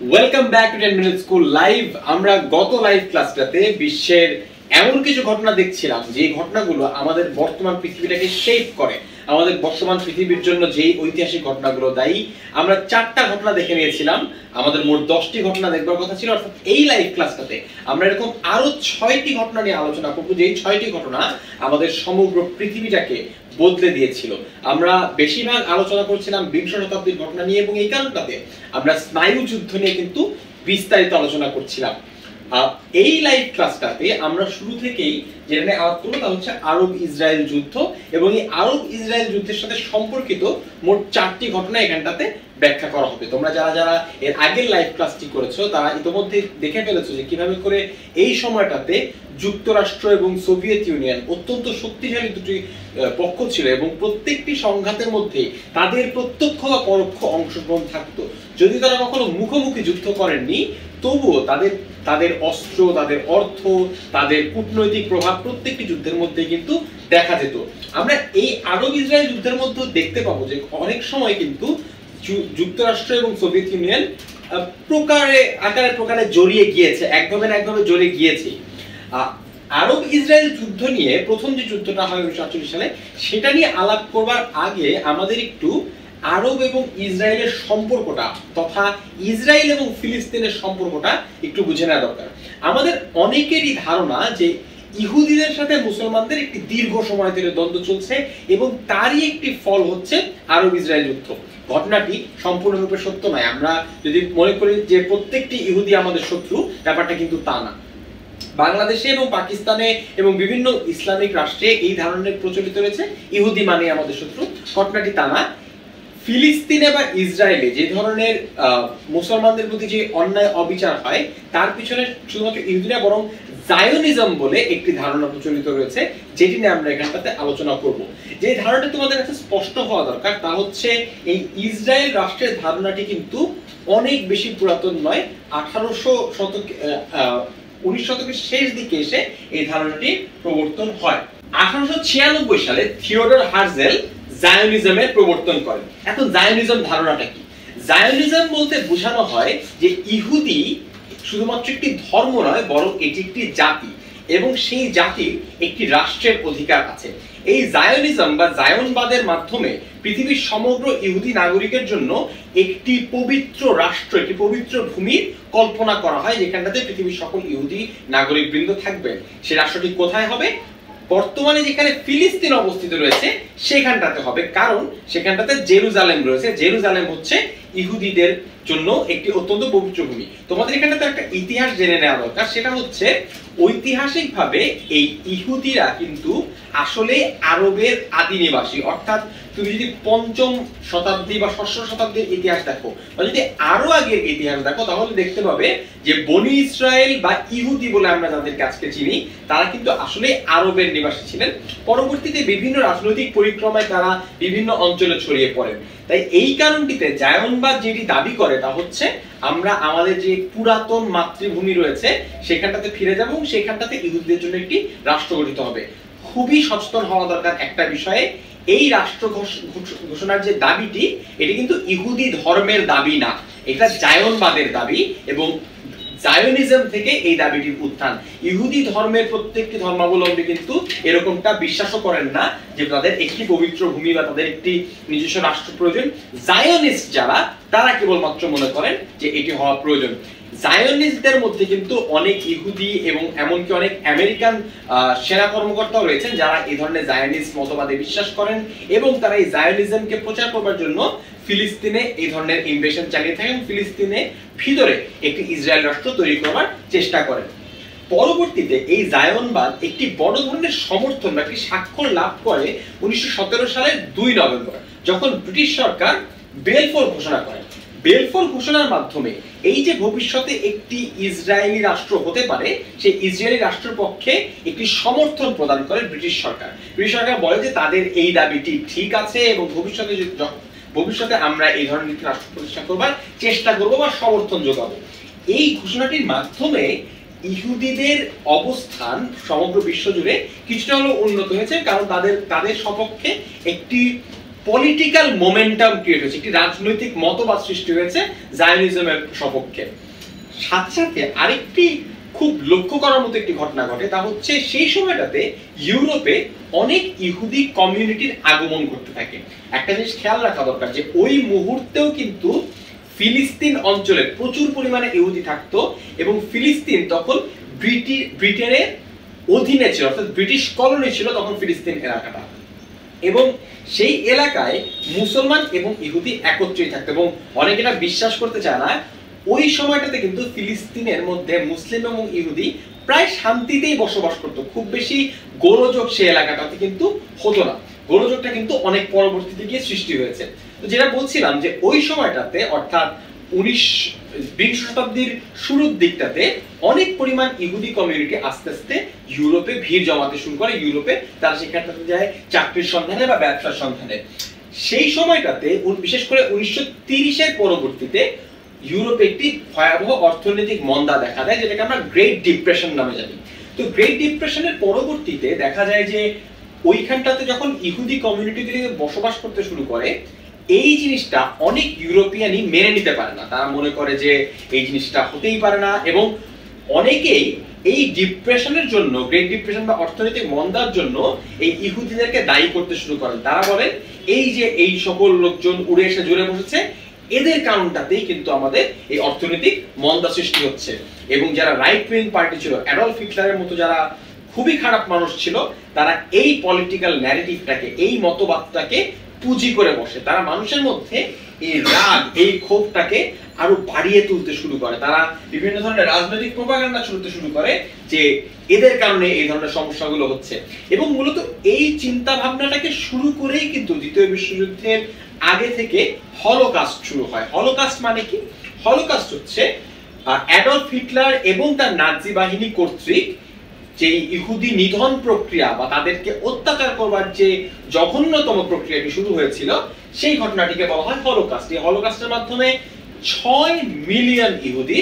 Welcome back to Ten Minute School live আমরা গত live ক্লাসটাতে বিশ্বের এমন কিছু ঘটনা দেখছিলাম, যে ঘটনাগুলো আমাদের বর্তমান পৃথিবীটাকে শেপ করে। আমাদের বর্তমান পৃথিবীর জন্য যেই ঐতিহাসিক ঘটনাগুলো দায়ী, আমরা চারটা ঘটনা দেখে নিয়েছিলাম। আমাদের মোট দশটি ঘটনা দেখবার কথা ছিল, অর্থাৎ এই লাইভ ক্লাসটাতে আমরা এরকম আরও ছয়টি ঘটনা নিয়ে আলোচনা করব। যেই ছয়টি ঘটনা আমাদের সমগ্র পৃথিবীটাকে বদলে দিয়েছিল। আমরা বেশিরভাগ আলোচনা করছিলাম বিংশ শতাব্দীর ঘটনা নিয়ে এবং এই কারণটাতে আমরা স্নায়ু যুদ্ধ নিয়ে কিন্তু বিস্তারিত আলোচনা করছিলাম। এই লাইভ ক্লাসটাতে আমরা শুরু থেকেই যেটা নিয়ে আলাপ করব তা হচ্ছে আরব ইসরায়েল যুদ্ধ এবং এই আরব ইসরায়েল যুদ্ধের সাথে সম্পর্কিত মোট চারটি ঘটনা এখানটাতে ব্যাখ্যা করা হবে। তোমরা যারা যারা এর আগের লাইভ ক্লাসটি করেছ, তারা ইতোমধ্যে দেখে ফেলেছো যে কীভাবে করে এই সময়টাতে যুক্তরাষ্ট্র এবং সোভিয়েত ইউনিয়ন অত্যন্ত শক্তিশালী দুটি পক্ষ ছিল এবং প্রত্যেকটি সংঘাতের মধ্যে তাদের প্রত্যক্ষ বা পরোক্ষ অংশগ্রহণ থাকতো। যদি তারা কখনো মুখোমুখি যুদ্ধ করেননি তবুও তাদের তাদের অস্ত্র, তাদের অর্থ, তাদের কূটনৈতিক প্রভাব প্রত্যেকটি যুদ্ধের মধ্যে কিন্তু দেখা যেত। আমরা এই আরব ইসরায়েল যুদ্ধের মধ্যে দেখতে পাবো যে অনেক সময় কিন্তু যুক্তরাষ্ট্র এবং সোভিয়েত ইউনিয়ন প্রকারে, আকারে প্রকারে জড়িয়ে গিয়েছে একভাবে না একভাবে জড়িয়ে গিয়েছে। আরব ইসরায়েল যুদ্ধ নিয়ে প্রথম যে যুদ্ধটা হয় উনিশশো আটচল্লিশ সালে, সেটা নিয়ে আলাপ করবার আগে আমাদের একটু আরব এবং ইসরায়েলের সম্পর্কটা তথা ইসরায়েল এবং ফিলিস্তিনের সম্পর্কটা একটু বুঝে নেওয়া দরকার। আমাদের অনেকেরই ধারণা যে ইহুদিদের সাথে মুসলমানদের একটি দীর্ঘ সময় ধরে দ্বন্দ্ব চলছে এবং তারই একটি ফল হচ্ছে আরব ইসরায়েল যুদ্ধ। ঘটনাটি সম্পূর্ণরূপে সত্য নয়। আমরা যদি মনে করি যে প্রত্যেকটি ইহুদি আমাদের শত্রু, ব্যাপারটা কিন্তু তা না। বাংলাদেশে এবং পাকিস্তানে এবং বিভিন্ন ইসলামিক রাষ্ট্রে এই ধারণার প্রচলিত রয়েছে। ইহুদি মানে আমাদের শত্রু। ঘটনাটি তা না। ফিলিস্তিনে বা ইসরায়েলে যে ধরনের মুসলমানদের প্রতি যে অন্যায়, অবিচার হয়, তার পিছনে শুধুমাত্র ইহুদিরা, বরং জায়োনিজম বলে একটি ধারণা প্রচলিত রয়েছে, যেটি নিয়ে আমরা এখানটাতে আলোচনা করব। যে ধারণাটা তোমাদের কাছে স্পষ্ট হওয়া দরকার, তা হচ্ছে এই ইসরায়েল রাষ্ট্রের ধারণাটি কিন্তু অনেক বেশি পুরাতন নয়, আঠারোশো শতক উনিশ শতকের শেষ দিকে এসে এই ধারণাটি প্রবর্তন হয়। আঠারোশো ছিয়ানব্বই সালে থিওডর হার্জেল জায়োনিজমের প্রবর্তন করেন। এখন জায়োনিজম ধারণাটা কি? জায়োনিজম বলতে বোঝানো হয় যে ইহুদি শুধুমাত্র একটি ধর্ম নয়, বরং এটি একটি জাতি, এবং সেই জাতির একটি রাষ্ট্রের অধিকার আছে। এই জায়োনিজম বা জায়নবাদের মাধ্যমে পৃথিবীর সমগ্র ইহুদি নাগরিকের জন্য একটি পবিত্র রাষ্ট্র, একটি পবিত্র ভূমির কল্পনা করা হয়, যেখানটাতে পৃথিবীর সকল ইহুদি নাগরিক বৃন্দ থাকবেন। সে রাষ্ট্রটি কোথায় হবে? বর্তমানে যেখানে ফিলিস্তিন অবস্থিত রয়েছে, সেখানটাতে হবে। কারণ সেখানটাতে জেরুজালেম রয়েছে। জেরুজালেম হচ্ছে ইহুদিদের জন্য একটি অত্যন্ত পবিত্র ভূমি। তোমাদের এখানটাতে একটা ইতিহাস জেনে নেওয়া দরকার। সেটা হচ্ছে, ঐতিহাসিকভাবে এই ইহুদিরা কিন্তু আসলে আরবের আদি নিবাসী অর্থাৎ তুমি যদি পঞ্চম শতাব্দী বা ষষ্ঠ শতাব্দীর ইতিহাস দেখো, বা যদি আরও আগের ইতিহাস দেখো, তাহলে দেখতে পাবে যে বনি ইসরায়েল বা ইহুদি বলে আমরা যাদেরকে আজকে চিনি, তারা কিন্তু আসলে আরবের নিবাসী ছিলেন। পরবর্তীতে বিভিন্ন রাজনৈতিক পরিক্রমায় তারা বিভিন্ন অঞ্চলে ছড়িয়ে পড়েন। তাই এই কারণটিতে জায়নবাদ যেটি দাবি করে, তা হচ্ছে আমরা আমাদের যে পুরাতন মাতৃভূমি রয়েছে, সেখানটাতে ফিরে যাব এবং সেখানটাতে ইহুদিদের জন্য একটি রাষ্ট্র গঠিত হবে। খুবই সচেতন হওয়া দরকার একটা বিষয়ে। এই রাষ্ট্র ঘোষ- ঘোষ- ঘোষণার যে দাবিটি, এটি কিন্তু ইহুদি ধর্মের দাবি না। এটা জায়নবাদের দাবি এবং জায়োনিজম থেকে এই দাবিটির উত্থান। ইহুদি ধর্মের প্রত্যেকটি ধর্মাবলম্বী কিন্তু এরকমটা বিশ্বাসও করেন না যে তাদের একটি পবিত্র ভূমি বা তাদের একটি নিজস্ব রাষ্ট্র প্রয়োজন। জায়োনিস্ট যারা, তারা কেবলমাত্র মনে করেন যে এটি হওয়া প্রয়োজন। জায়োনিস্টদের মধ্যে কিন্তু অনেক ইহুদি এবং এমনকি অনেক আমেরিকান সেনা কর্মকর্তাও রয়েছেন যারা এই ধরনের জায়োনিস্ট মতবাদে বিশ্বাস করেন এবং তারা এই জায়োনিজমকে প্রচার করবার জন্য ফিলিস্তিনে এই ধরনের ইনভেশন চালিয়ে থাকেন। ফিলিস্তিনে ভিতরে একটি ইসরায়েল রাষ্ট্র তৈরি করবার চেষ্টা করেন। পরবর্তীতে এই জায়নবাদ একটি বড় ধরনের সমর্থন বা একটি স্বাক্ষর লাভ করে উনিশশো সালের দুই নভেম্বর, যখন ব্রিটিশ সরকার বেলফোর ঘোষণা করে। বেলফোর ঘোষণার মাধ্যমে এই যে ভবিষ্যতে একটি ইসরায়েলি রাষ্ট্র হতে পারে, সেই ইসরায়েলি রাষ্ট্রের পক্ষে একটি সমর্থন প্রদান করে ব্রিটিশ সরকার। ব্রিটিশ সরকার বলে যে তাদের এই দাবিটি ঠিক আছে এবং ভবিষ্যতে ভবিষ্যতে আমরা এই ধরনের একটি রাষ্ট্র প্রতিষ্ঠা করবার চেষ্টা করব বা সমর্থন যোগাবো। এই ঘোষণাটির মাধ্যমে ইহুদিদের অবস্থান সমগ্র বিশ্ব জুড়ে কিছুটা হলেও উন্নত হয়েছে, কারণ তাদের তাদের সপক্ষে একটি পলিটিক্যাল মোমেন্টাম ক্রিয়েট হয়েছে, একটি রাজনৈতিক মতবাদ সৃষ্টি হয়েছে জায়নিজমের সপক্ষে। সাথে সাথে আরেকটি খুব লক্ষ্য করার মতো একটি ঘটনা ঘটে, তা হচ্ছে সেই সময়টাতে ইউরোপে অনেক ইহুদি কমিউনিটির আগমন ঘটতে থাকে। একটা জিনিস খেয়াল রাখা দরকার যে ওই মুহূর্তেও কিন্তু ফিলিস্তিন অঞ্চলে প্রচুর পরিমাণে ইহুদি থাকতো এবং ফিলিস্তিন তখন ব্রিটি ব্রিটেনের অধীনে ছিল, অর্থাৎ ব্রিটিশ কলোনি ছিল তখন ফিলিস্তিন এলাকাটা। এবং সেই এলাকায় মুসলমান এবং ইহুদি একত্রেই থাকতো এবং অনেকে এটা বিশ্বাস করতে চায় না ওই সময়টাতে কিন্তু ফিলিস্তিনের মধ্যে মুসলিম এবং ইহুদি প্রায় শান্তিতেই বসবাস করতো। খুব বেশি গোলযোগ সেই এলাকাটাতে কিন্তু হতো না। গোলযোগটা কিন্তু অনেক পরবর্তীতে গিয়ে সৃষ্টি হয়েছে। তো যেটা বলছিলাম যে ওই সময়টাতে অর্থাৎ উনিশ, বিংশ শতাব্দীর শুরুর দিকটাতে অনেক পরিমাণ ইহুদি কমিউনিটি আস্তে আস্তে ইউরোপে ভিড় জমাতে শুরু করে। ইউরোপে তারা সেখানটাতে যায় চাকরির সন্ধানে বা ব্যবসার সন্ধানে। সেই সময়টাতে, বিশেষ করে উনিশশো তিরিশের পরবর্তীতে ইউরোপে একটি ভয়াবহ অর্থনৈতিক মন্দা দেখা দেয়, যেটাকে আমরা গ্রেট ডিপ্রেশন নামে জানি। তো গ্রেট ডিপ্রেশনের পরবর্তীতে দেখা যায় যে ওইখানটাতে যখন ইহুদি কমিউনিটি বসবাস করতে শুরু করে, এই জিনিসটা অনেক ইউরোপিয়ানই মেনে নিতে পারে না। তারা মনে করে যে এই জিনিসটা হতেই পারে না এবং অনেকেই এই ডিপ্রেশনের জন্য গ্রেট ডিপ্রেশন বা অর্থনৈতিক মন্দার জন্য এই ইহুদিদেরকে দায়ী করতে শুরু করেন। তারা বলেন, এই যে এই সকল লোকজন উড়ে এসে জুড়ে বসেছে এদের কারণটাতেই কিন্তু আমাদের এই অর্থনৈতিক মন্দা সৃষ্টি হচ্ছে। এবং যারা রাইট উইং পার্টি ছিল অ্যাডলফ হিটলারের মতো যারা খুবই খারাপ মানুষ ছিল, তারা এই পলিটিক্যাল ন্যারেটিভটাকে এই মতবাদটাকে পুঁজি করে বসে। তারা মানুষের মধ্যে এই রাগ, এই ক্ষোভটাকে আরও বাড়িয়ে তুলতে শুরু করে। তারা বিভিন্ন ধরনের রাজনৈতিক প্রপাগান্ডা শুরু করে যে এদের কারণে এই ধরনের সমস্যাগুলো হচ্ছে। এবং মূলত এই চিন্তা ভাবনাটাকে শুরু করেই কিন্তু দ্বিতীয় বিশ্বযুদ্ধের আগে থেকে হলোকাস্ট শুরু হয়। হলোকাস্ট মানে কি? হলোকাস্ট হচ্ছে অ্যাডলফ হিটলার এবং তার নাজি বাহিনী কর্তৃক যে ইহুদি নিধন প্রক্রিয়া বা তাদেরকে অত্যাচার করবার যে জঘন্যতম প্রক্রিয়াটি শুরু হয়েছিল সেই ঘটনাটিকে বলা হয় হলোকাস্ট। এই হলোকাস্টের মাধ্যমে ছয় মিলিয়ন ইহুদি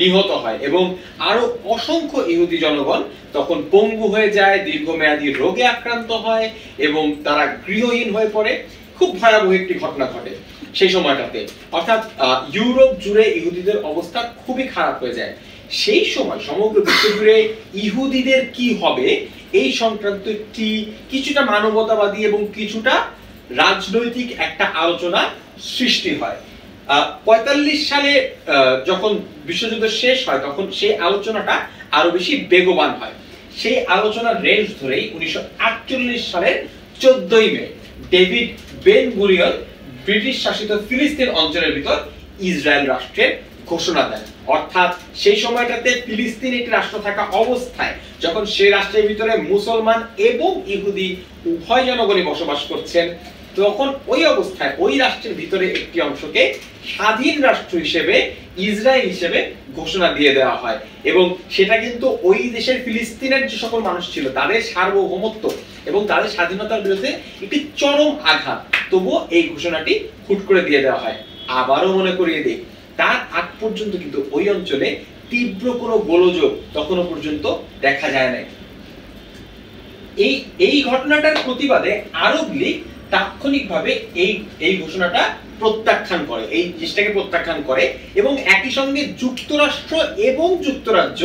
নিহত হয় এবং আরও অসংখ্য ইহুদি জনগণ তখন পঙ্গু হয়ে যায়, দীর্ঘমেয়াদী রোগে আক্রান্ত হয় এবং তারা গৃহহীন হয়ে পড়ে। খুব ভয়াবহ একটি ঘটনা ঘটে সেই সময়টাতে। অর্থাৎ ইউরোপ জুড়ে ইহুদিদের অবস্থা খুবই খারাপ হয়ে যায়। সেই সময় সমগ্র বিশ্ব জুড়ে ইহুদিদের কি হবে, এই সংক্রান্ত একটি কিছুটা মানবতাবাদী এবং কিছুটা রাজনৈতিক একটা আলোচনা সৃষ্টি হয়। পঁয়তাল্লিশ সালে যখন বিশ্বযুদ্ধ শেষ হয়, তখন সেই আলোচনাটা আরও বেশি বেগবান হয়। সেই আলোচনার রেঞ্জ ধরেই উনিশশো সালের চোদ্দই May, David Ben Gurion British শাসিত ফিলিস্তিন অঞ্চলের ভিতর ইসরায়েল রাষ্ট্রের ঘোষণা দেন। অর্থাৎ সেই সময়টাতে ফিলিস্তিন একটি রাষ্ট্র থাকা অবস্থায়, যখন সেই রাষ্ট্রের ভিতরে মুসলমান এবং ইহুদি উভয় জনগণই বসবাস করছেন তখন ওই অবস্থায় ওই রাষ্ট্রের ভিতরে একটি অংশকে স্বাধীন রাষ্ট্র হিসেবে, ইসরায়েল হিসেবে ঘোষণা দিয়ে দেওয়া হয়। এবং সেটা কিন্তু ওই দেশের ফিলিস্তিনের যে সকল মানুষ ছিল, তাদের সার্বভৌমত্ব এবং তাদের স্বাধীনতার বিরুদ্ধে একটি চরম আঘাত। তবুও এই ঘোষণাটি হুট করে দিয়ে দেওয়া হয়। আবারও মনে করিয়ে দিই, তার আগ পর্যন্ত কিন্তু ওই অঞ্চলে তীব্র কোনো গোলযোগ তখনও পর্যন্ত দেখা যায় নাই। এই এই ঘটনাটার প্রতিবাদে আরব লীগ তাৎক্ষণিকভাবে এই এই ঘোষণাটা প্রত্যাখ্যান করে, এই জিনিসটাকে প্রত্যাখ্যান করে এবং একই সঙ্গে যুক্তরাষ্ট্র এবং যুক্তরাজ্য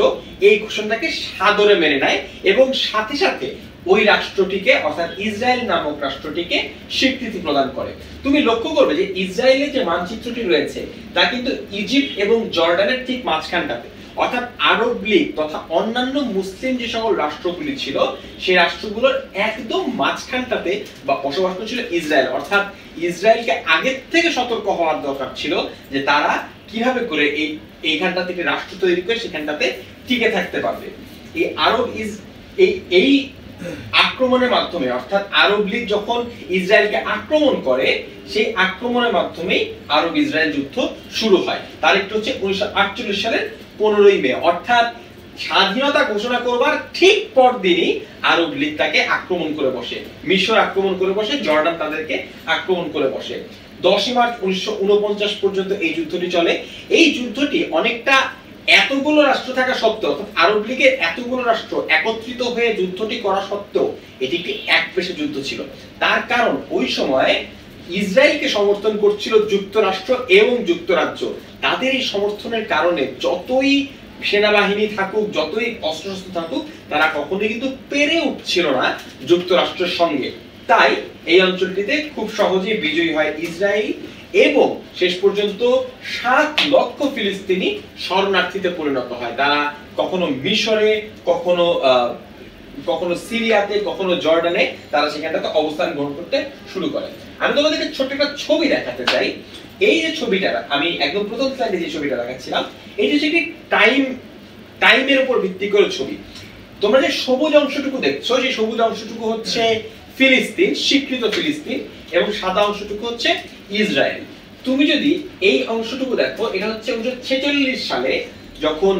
এই ঘোষণাটাকে সাদরে মেনে নেয় এবং সাথে সাথে ওই রাষ্ট্রটিকে, অর্থাৎ ইসরায়েল নামক রাষ্ট্রটিকে স্বীকৃতি প্রদান করে। তুমি লক্ষ্য করবে যে ইসরায়েলের যে মানচিত্রটি রয়েছে, তা কিন্তু ইজিপ্ট এবং জর্ডানের ঠিক মাঝখানটাতে। অর্থাৎ আরব লীগ তথা অন্যান্য মুসলিম যে সকল রাষ্ট্রগুলি ছিল, সেই রাষ্ট্রগুলোর একদম মাঝখানটাতে বা বসবাস করছিল ইসরায়েল। অর্থাৎ ইসরায়েলকে আগের থেকে সতর্ক হওয়ার দরকার ছিল যে তারা কীভাবে করে এই এইখানটা থেকে রাষ্ট্র তৈরি করে সেখানটাতে টিকে থাকতে পারবে। এই আরব ইস, এই এই আক্রমণের মাধ্যমে, অর্থাৎ আরব লীগ যখন ইসরায়েলকে আক্রমণ করে, সেই আক্রমণের মাধ্যমেই আরব ইসরায়েল যুদ্ধ শুরু হয়। তার একটু হচ্ছে উনিশশো আটচল্লিশ সালের পনেরোই মে, অর্থাৎ স্বাধীনতা ঘোষণা করবার ঠিক পর দিনই আরব লীগ তাকে আক্রমণ করে বসে। মিশর আক্রমণ করে বসে, জর্ডান তাদেরকে আক্রমণ করে বসে। দশই মার্চ উনিশশো উনপঞ্চাশ পর্যন্ত এই যুদ্ধটি চলে। এই যুদ্ধটি অনেকটা এতগুলো রাষ্ট্র থাকা সত্ত্বেও, অর্থাৎ আরব লীগের এতগুলো রাষ্ট্র একত্রিত হয়ে যুদ্ধটি করা সত্ত্বেও, এটি একটি এক পেশে যুদ্ধ ছিল। তার কারণ ওই সময়ে ইসরায়েলকে সমর্থন করছিল যুক্তরাষ্ট্র এবং যুক্তরাজ্য। তাদের এই সমর্থনের কারণে যতই সেনাবাহিনী থাকুক, যতই অস্ত্রশস্ত্র থাকুক, তারা কখনোই কিন্তু পেরে উঠছিল না যুক্তরাষ্ট্রের সঙ্গে। তাই এই অঞ্চলটিতে খুব সহজেই বিজয়ী হয় ইসরায়েল এবং শেষ পর্যন্ত সাত লক্ষ ফিলিস্তিনি শরণার্থীতে পরিণত হয়। তারা কখনো মিশরে, কখনো কখনো সিরিয়াতে, কখনো জর্ডানে তারা সেখানটাতে অবস্থান গ্রহণ করতে শুরু করে। আমি তোমাদেরকে ছোট্ট একটা ছবি দেখাতে চাই। এই যে ছবিটা, আমি একদম প্রথম স্লাইডে যে ছবিটা দেখাচ্ছিলাম, এই যে সেটি টাইম টাইমের উপর ভিত্তি করে ছবি। তোমরা যে সবুজ অংশটুকু দেখছ সেই সবুজ অংশটুকু হচ্ছে ফিলিস্তিন, স্বীকৃত ফিলিস্তিন, এবং সাদা অংশটুকু হচ্ছে ইসরায়েল। তুমি যদি এই অংশটুকু দেখো, এটা হচ্ছে উনিশশো ছেচল্লিশ সালে যখন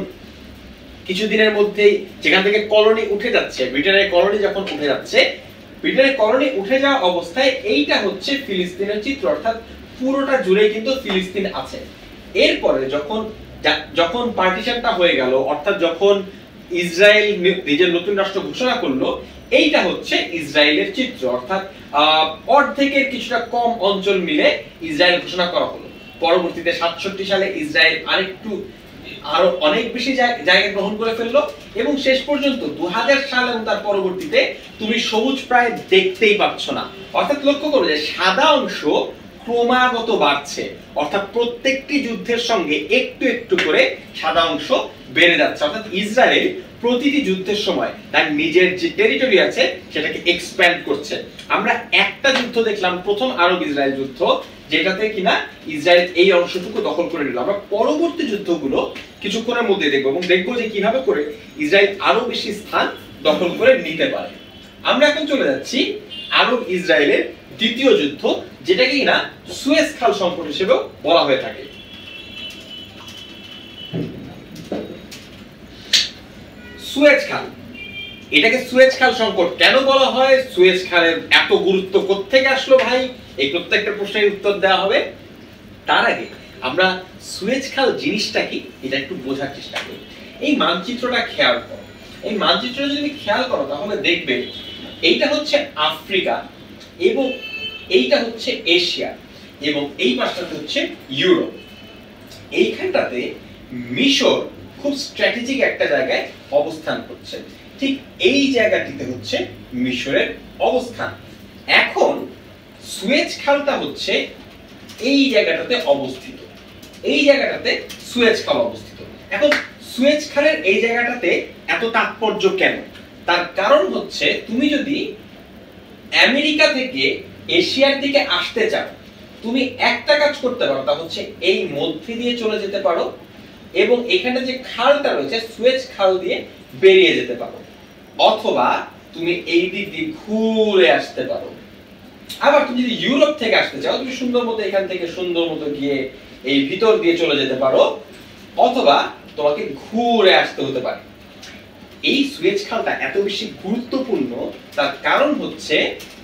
কিছুদিনের মধ্যেই যেখান থেকে কলোনি উঠে যাচ্ছে, ব্রিটেনের কলোনি যখন উঠে যাচ্ছে ব্রিটেনের কলোনি উঠে যাওয়া অবস্থায় এইটা হচ্ছে ফিলিস্তিনের চিত্র, অর্থাৎ পুরোটা জুড়ে কিন্তু ফিলিস্তিন আছে। এরপরে যখন যখন পার্টিশনটা হয়ে গেল, অর্থাৎ যখন ইসরায়েল নিজের নতুন রাষ্ট্র ঘোষণা করল, এইটা হচ্ছে ইসরায়েলের চিত্র, অর্থাৎ অর্ধেকের কিছুটা কম অঞ্চল মিলে ইসরায়েল ঘোষণা করা হলো। পরবর্তীতে সাতষট্টি সালে ইসরায়েল আরেকটু আরও অনেক বেশি জায়গা গ্রহণ করে ফেলল এবং শেষ পর্যন্ত দু সাল এবং তার পরবর্তীতে তুমি সবুজ প্রায় দেখতেই পাচ্ছ না। অর্থাৎ লক্ষ্য করো যে সাদা অংশ ক্রমাগত বাড়ছে। অর্থাৎ প্রত্যেকটি যুদ্ধের সঙ্গে একটু একটু করে সাদা অংশ বেড়ে যাচ্ছে। অর্থাৎ ইসরায়েল প্রতিটি যুদ্ধের সময় তার নিজের যে টেরিটরি আছে সেটাকে এক্সপ্যান্ড করছে। আমরা একটা যুদ্ধ দেখলাম, প্রথম আরব ইসরায়েল যুদ্ধ। যেটাতে কিনা ইসরায়েল এই অংশটুকু দখল করে নিল। আমরা পরবর্তী যুদ্ধগুলো কিছুক্ষণের মধ্যে দেখব এবং দেখব যে কীভাবে করে ইসরায়েল আরও বেশি স্থান দখল করে নিতে পারে। আমরা এখন চলে যাচ্ছি আরব ইসরায়েলের দ্বিতীয় যুদ্ধ যেটাকে কিনা সুয়েজ খাল সংকট হিসেবেও বলা হয়ে থাকে। সুয়েজ খাল। এটাকে সুয়েজ খাল সংকট কেন বলা হয়? সুয়েজ খালের এত গুরুত্ব কোত্থেকে আসলো ভাই? এই প্রত্যেকটা প্রশ্নের উত্তর দেওয়া হবে। তার আগে আমরা সুয়েজ খাল জিনিসটা কি, এটা একটু বোঝার চেষ্টা করি। এই মানচিত্রটা খেয়াল করো। এই মানচিত্রটা যদি খেয়াল করো, তাহলে দেখবে এইটা হচ্ছে আফ্রিকা এবং এইটা হচ্ছে এশিয়া এবং এই পাশটাতে হচ্ছে ইউরোপ। এইখানটাতে মিশর খুব স্ট্র্যাটেজিক একটা জায়গায় অবস্থান করছে। ঠিক এই জায়গাটিতে হচ্ছে মিশরের অবস্থান। এখন সুয়েজ খালটা হচ্ছে এই জায়গাটাতে অবস্থিত। এই জায়গাটাতে সুয়েজ খাল অবস্থিত। এখন সুয়েজ খালের এই জায়গাটাতে এত তাৎপর্য কেন? তার কারণ হচ্ছে তুমি যদি আমেরিকা থেকে এশিয়ার দিকে আসতে চাও, তুমি একটা কাজ করতে পারো, তা হচ্ছে এই মধ্যে দিয়ে চলে যেতে পারো এবং এখানে যে খালটা রয়েছে, সুয়েজ খাল দিয়ে বেরিয়ে যেতে পারো। অথবা তুমি এই দিক দিয়ে ঘুরে আসতে পারো। আবার তুমি যদি ইউরোপ থেকে আসতে চাও, তুমি সুন্দর মতো এখান থেকে সুন্দর মতো গিয়ে এই ভিতর দিয়ে চলে যেতে পারো, অথবা তোমাকে ঘুরে আসতে হতে পারে। এই সুয়েজ খালটা এত বেশি গুরুত্বপূর্ণ, তার কারণ হচ্ছে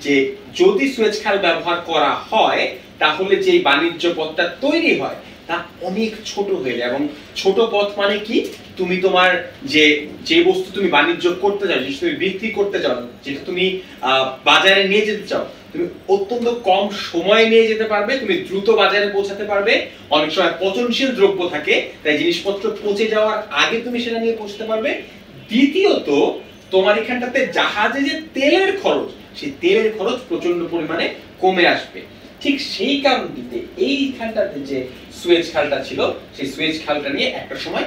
যে যদি সুয়েজ খাল ব্যবহার করা হয়, তাহলে যে বাণিজ্য পথটা তৈরি হয় তা অনেক ছোট হয়ে যায় এবং ছোট পথ মানে কি? তুমি তোমার যে যে বস্তু তুমি বাণিজ্য করতে চাও যেটা তুমি বিক্রি করতে চাও, যেটা তুমি বাজারে নিয়ে যেতে চাও, তুমি অত্যন্ত কম সময় নিয়ে যেতে পারবে, তুমি দ্রুত বাজারে পৌঁছাতে পারবে, অনেক সময় পচনশীল দ্রব্য থাকে, তাই জিনিসপত্র পচে যাওয়ার আগে তুমি সেটা নিয়ে পৌঁছতে পারবে। দ্বিতীয়ত, তোমার এখানটাতে জাহাজে যে তেলের খরচ, সেই তেলের খরচ প্রচণ্ড পরিমাণে কমে আসবে। ঠিক সেই কারণটিতে এইখানটাতে যে সুয়েজ খালটা ছিল, সেই সুয়েজ খালটা নিয়ে একটা সময়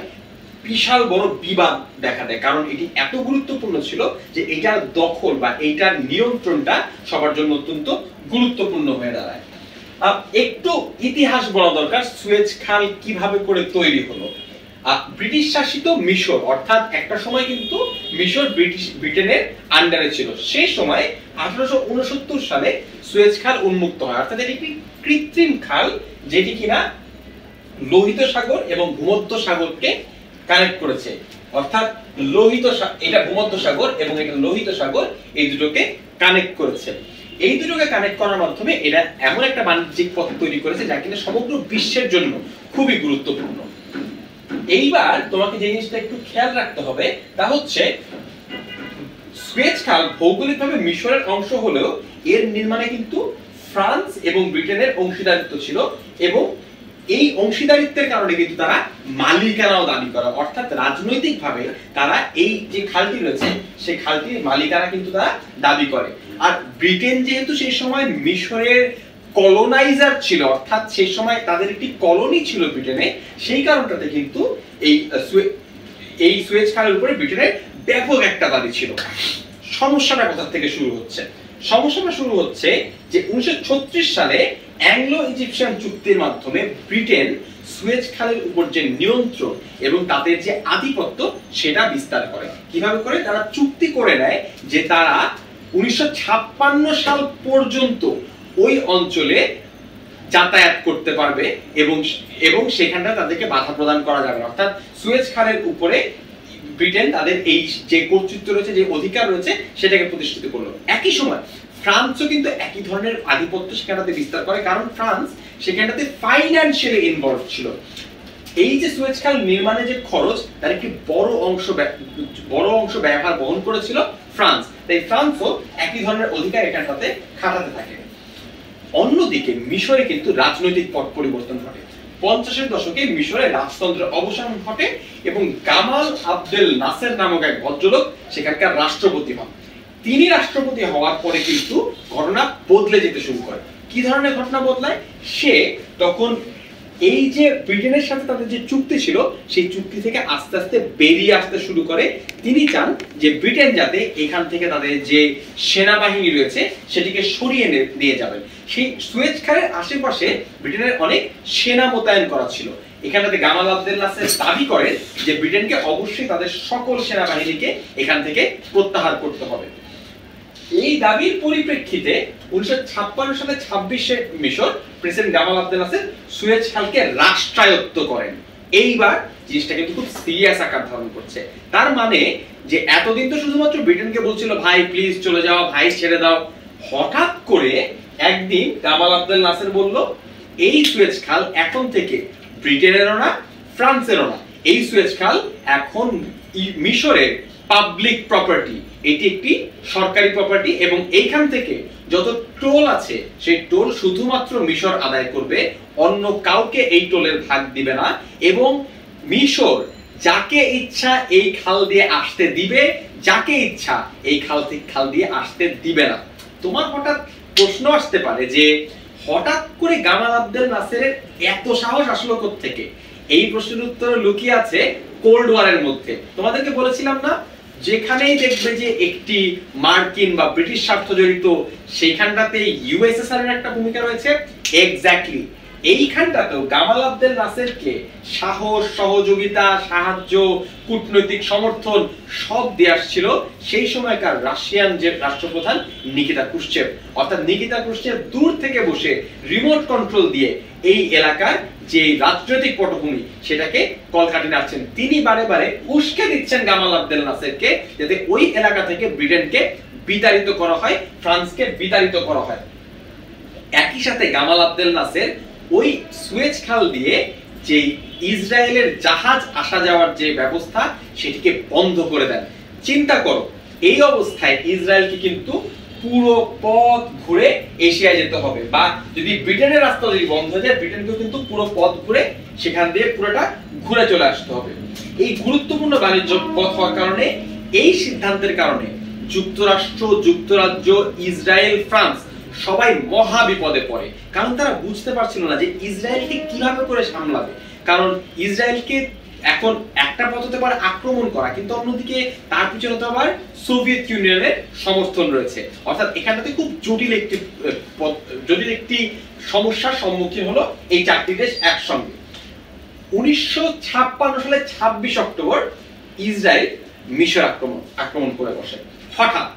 বিশাল বড় বিবাদ দেখা দেয়। কারণ এটি এত গুরুত্বপূর্ণ ছিল যে এটার দখল বা এইটার নিয়ন্ত্রণটা সবার জন্য অত্যন্ত গুরুত্বপূর্ণ হয়ে দাঁড়ায়। একটু ইতিহাস বলা দরকার, সুয়েজ খাল কীভাবে করে তৈরি হলো। ব্রিটিশ শাসিত মিশর, অর্থাৎ একটা সময় কিন্তু মিশর ব্রিটিশ, ব্রিটেনের আন্ডারে ছিল। সেই সময় আঠারোশো উনসত্তর সালে সুয়েজ খাল উন্মুক্ত হয়। অর্থাৎ এটি একটি কৃত্রিম খাল, যেটি কিনা লোহিত সাগর এবং ভূমধ্য সাগরকে কানেক্ট করেছে। অর্থাৎ লোহিত এটা ভূমধ্য সাগর এবং এটা লোহিত সাগর এই দুটোকে কানেক্ট করেছে। এই দুটোকে কানেক্ট করার মাধ্যমে এরা এমন একটা বাণিজ্যিক পথ তৈরি করেছে যা কিনা সমগ্র বিশ্বের জন্য খুবই গুরুত্বপূর্ণ। এইবার তোমাকে যে জিনিসটা একটু খেয়াল রাখতে হবে, তা হচ্ছে সুয়েজ খাল ভৌগোলিকভাবে মিশরের অংশ হলেও এর নির্মাণে কিন্তু ফ্রান্স এবং ব্রিটেনের অংশীদারিত্ব ছিল এবং এই অংশীদারিত্বের কারণে কিন্তু তারা মালিকানাও দাবি করে। অর্থাৎ রাজনৈতিকভাবে তারা এই যে খালটি রয়েছে, সেই খালটির মালিকানা কিন্তু তারা দাবি করে। আর ব্রিটেন যেহেতু সেই সময় মিশরের কলোনাইজার ছিল, অর্থাৎ সেই সময় তাদের একটি কলোনি ছিল ব্রিটেনে, সেই কারণটাতে কিন্তু এই এই সুয়েজ খালের উপরে ব্রিটেনের ব্যাপক একটা দাবি ছিল। সমস্যাটা কোথা থেকে শুরু হচ্ছে? সমস্যাটা শুরু হচ্ছে যে উনিশশো ছত্রিশ সালে অ্যাংলো ইজিপশিয়ান চুক্তির মাধ্যমে ব্রিটেন সুয়েজ খালের উপর যে নিয়ন্ত্রণ এবং তাদের যে আধিপত্য, সেটা বিস্তার করে। কীভাবে করে? তারা চুক্তি করে নেয় যে তারা উনিশশো সাল পর্যন্ত ওই অঞ্চলে যাতায়াত করতে পারবে এবং এবং সেখানটা তাদেরকে বাধা প্রদান করা যাবে না। অর্থাৎ সুয়েজ খালের উপরে ব্রিটেন তাদের এই যে কর্তৃত্ব রয়েছে, যে অধিকার রয়েছে, সেটাকে প্রতিষ্ঠিত করল। একই সময় ফ্রান্সও কিন্তু একই ধরনের আধিপত্য সেখানটাতে বিস্তার করে, কারণ ফ্রান্স সেখানটাতে ফাইন্যান্সিয়ালি ইনভলভ ছিল। এই যে সুয়েজ খাল নির্মাণের যে খরচ, তার একটি বড় অংশ বড় অংশ ব্যবহার বহন করেছিল ফ্রান্স। তাই ফ্রান্সও একই ধরনের অধিকার এখানটাতে খাটাতে থাকে। অন্যদিকে মিশরে কিন্তু রাজনৈতিক পট পরিবর্তন ঘটে। পঞ্চাশের দশকে মিশরে রাজতন্ত্রের অবসান ঘটে এবং গামাল আব্দেল নাসের নামক এক ভদ্রলোক সেখানকার রাষ্ট্রপতি হন। তিনি রাষ্ট্রপতি হওয়ার পরে কিন্তু ঘটনা বদলে যেতে শুরু করে। কি ধরনের ঘটনা বদলায়? সে তখন এই যে ব্রিটেনের সাথে তাদের যে চুক্তি ছিল, সেই চুক্তি থেকে আস্তে আস্তে বেরিয়ে আসতে শুরু করে। তিনি চান যে ব্রিটেন যাতে এখান থেকে তাদের যে সেনাবাহিনী রয়েছে, সেটিকে সরিয়ে নিয়ে যাবেন সেই সুয়েজ খালের আশেপাশে ব্রিটেনের অনেক সেনা মোতায়েন করা ছিল। এখানে গামাল আব্দেল নাসের দাবি করেন যে ব্রিটেনকে অবশ্যই তাদের সকল সেনাবাহিনীকে এখান থেকে প্রত্যাহার করতে হবে। এই দাবির পরিপ্রেক্ষিতে উনিশশো ছাপ্পান্ন সালে ছাব্বিশে মিশর president Gamal Abdel Nasser Suez খালকে রাষ্ট্রায়ত্ত করেন। এইবার জিনিসটা কিন্তু খুব সিরিয়াস আকার ধারণ করছে। তার মানে যে এতদিন তো শুধুমাত্র ব্রিটেনকে বলছিল, ভাই প্লিজ চলে যাও, ভাই, ছেড়ে দাও। হঠাৎ করে একদিন গামাল আব্দেল নাসের বলল, এই সুয়েজ খাল এখন থেকে ব্রিটেনেরও না, ফ্রান্সেরও না। এই সুয়েজ খাল এখন মিশরের পাবলিক প্রপার্টি এটি একটি সরকারি প্রপার্টি এবং এইখান থেকে যত টোল আছে, সেই টোল শুধুমাত্র মিশর আদায় করবে, অন্য কাউকে এই টোলের ভাগ দিবে না এবং মিশর যাকে ইচ্ছা এই খাল দিয়ে আসতে দিবে, যাকে ইচ্ছা এই খাল থেকে খাল দিয়ে আসতে দিবে না। তোমার হঠাৎ প্রশ্ন আসতে পারে যে, হঠাৎ করে গামাল আব্দেল নাসেরের এত সাহস আসলো থেকে এই প্রশ্নের উত্তর লুকিয়ে আছে কোল্ড ওয়ারের মধ্যে। তোমাদেরকে বলেছিলাম না যেখানেই দেখবে যে একটি মার্কিন বা ব্রিটিশ স্বার্থ জড়িত সেইখানটাতে ইউএসএসআর এর একটা ভূমিকা রয়েছে। এক্স্যাক্টলি এইখানটাতেও গামাল আব্দেল নাসেরকে সাহস, সহযোগিতা, সাহায্য, কূটনৈতিক সমর্থন সব দিয়ে আসছিল সেই সময়কার রাশিয়ান যে রাষ্ট্রপ্রধান নিকিতা ক্রুশ্চেভ অর্থাৎ নিকিতা ক্রুশ্চেভ দূর থেকে বসে রিমোট কন্ট্রোল দিয়ে এই এলাকার যে রাজনৈতিক পটভূমি সেটাকে কলকাটি নাড়ছেন তিনি বারে বারে উস্কে দিচ্ছেন গামাল আব্দেল নাসেরকে যাতে ওই এলাকা থেকে ব্রিটেনকে বিতাড়িত করা হয়, ফ্রান্সকে বিতাড়িত করা হয়। একই সাথে গামাল আব্দেল নাসের ওই সুয়েজ খাল দিয়ে যে ইসরায়েলের জাহাজ আসা যাওয়ার যে ব্যবস্থা, সেটিকে বন্ধ করে দেন। চিন্তা করো, এই অবস্থায় ইসরায়েলকে কিন্তু পুরো পথ ঘুরে এশিয়ায় যেতে হবে। বা যদি ব্রিটেনের রাস্তা যদি বন্ধ হয়ে যায়, ব্রিটেনকেও কিন্তু পুরো পথ ঘুরে সেখান দিয়ে পুরোটা ঘুরে চলে আসতে হবে। এই গুরুত্বপূর্ণ বাণিজ্য পথ হওয়ার কারণে, এই সিদ্ধান্তের কারণে যুক্তরাষ্ট্র, যুক্তরাজ্য, ইসরায়েল, ফ্রান্স সবাই মহা বিপদে পড়ে। কারণ তারা বুঝতে পারছিল না যে ইসরায়েলকে কীভাবে করে সামলাবে। কারণ ইসরায়েলকে এখন একটা পথ হতে পারে আক্রমণ করা, কিন্তু অন্যদিকে তার পিছনে তো আবার সোভিয়েত ইউনিয়নের সমর্থন রয়েছে। অর্থাৎ এখানটাতে খুব জটিল একটি জটিল একটি সমস্যার সম্মুখীন হলো এই চারটি দেশ একসঙ্গে। উনিশশো ছাপ্পান্ন সালে ছাব্বিশ অক্টোবর ইসরায়েল মিশর আক্রমণ আক্রমণ করে বসে। হঠাৎ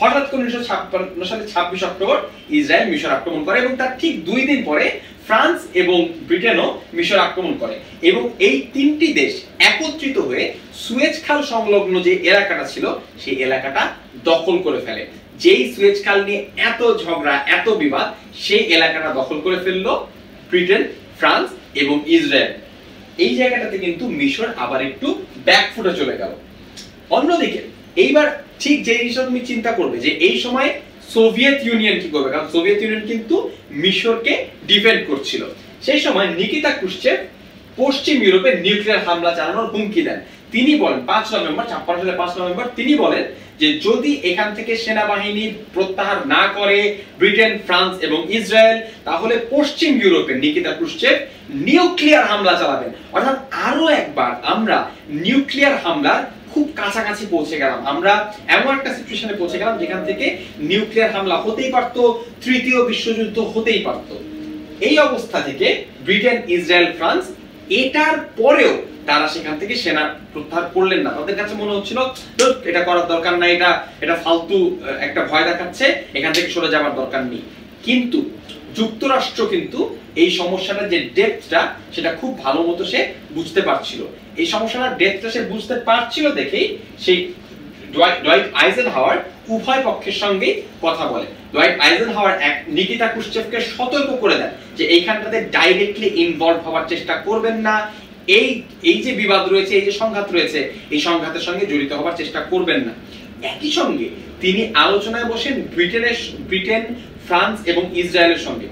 হঠাৎ করে উনিশশো ছাপ্পান্ন সালে ছাব্বিশ অক্টোবর ইসরায়েল মিশর আক্রমণ করে এবং তার ঠিক দুই দিন পরে ফ্রান্স এবং ব্রিটেনও মিশর আক্রমণ করে এবং এই তিনটি দেশ একত্রিত হয়ে সুয়েজ খাল সংলগ্ন যে এলাকাটা ছিল, সেই এলাকাটা দখল করে ফেলে। যেই সুয়েজ খাল নিয়ে এত ঝগড়া, এত বিবাদ, সেই এলাকাটা দখল করে ফেলল ব্রিটেন, ফ্রান্স এবং ইসরায়েল। এই জায়গাটাতে কিন্তু মিশর আবার একটু ব্যাকফুটে চলে গেল। অন্যদিকে, এইবার ঠিক যে জিনিসটা তুমি চিন্তা করবে যে এই সময় সোভিয়েত ইউনিয়ন কি করবে? কারণ সোভিয়েত ইউনিয়ন কিন্তু মিশরকে ডিফেন্ড করছিল। সেই সময় নিকিতা ক্রুশ্চেভ পশ্চিম ইউরোপে নিউক্লিয়ার হামলা চালানোর হুমকি দেন। তিনি বলেন, পাঁচ নভেম্বর, ছাপ্পান্ন সালে পাঁচ নভেম্বর, তিনি বলেন যে যদি এখান থেকে সেনাবাহিনী প্রত্যাহার না করে ব্রিটেন, ফ্রান্স এবং ইসরায়েল, তাহলে পশ্চিম ইউরোপে নিকিতা ক্রুশ্চেভ নিউক্লিয়ার হামলা চালাবেন। অর্থাৎ আরও একবার আমরা নিউক্লিয়ার হামলার খুব কাছাকাছি পৌঁছে গেলাম। আমরা এমন একটা সিচুয়েশনে পৌঁছে গেলাম যেখান থেকে নিউক্লিয়ার হামলা হতেই পারত, তৃতীয় বিশ্বযুদ্ধ হতেই পারত। এই অবস্থা থেকে ব্রিটেন ইসরায়েল ফ্রান্স এটার পরেও তারা সেখান থেকে সেনা প্রত্যাহার করলেন না। তাদের কাছে মনে হচ্ছিল এটা করার দরকার নাই, এটা এটা ফালতু একটা ভয় দেখাচ্ছে, এখান থেকে সরে যাওয়ার দরকার নেই। কিন্তু যুক্তরাষ্ট্র কিন্তু এই সমস্যাটা যে ডেপথটা সেটা খুব ভালো মতো সে বুঝতে পারছিল। এই সমস্যাটার ডেপথটা সে বুঝতে পারছিল দেখেই সেই ডোয়াইট আইজেন হাওয়ার উভয় পক্ষের সঙ্গে কথা বলে। ডোয়াইট আইজেন হাওয়ার এক নিকিতা কুশ্চেভকে সতর্ক করে দেন যে এইখানটাতে ডাইরেক্টলি ইনভলভ হওয়ার চেষ্টা করবেন না। এই এই যে বিবাদ রয়েছে, এই যে সংঘাত রয়েছে, এই সংঘাতের সঙ্গে জড়িত হওয়ার চেষ্টা করবেন না। একই সঙ্গে তিনি আলোচনায় বসেন ব্রিটেনের ব্রিটেন, ফ্রান্স এবং ইসরায়েলের সঙ্গে।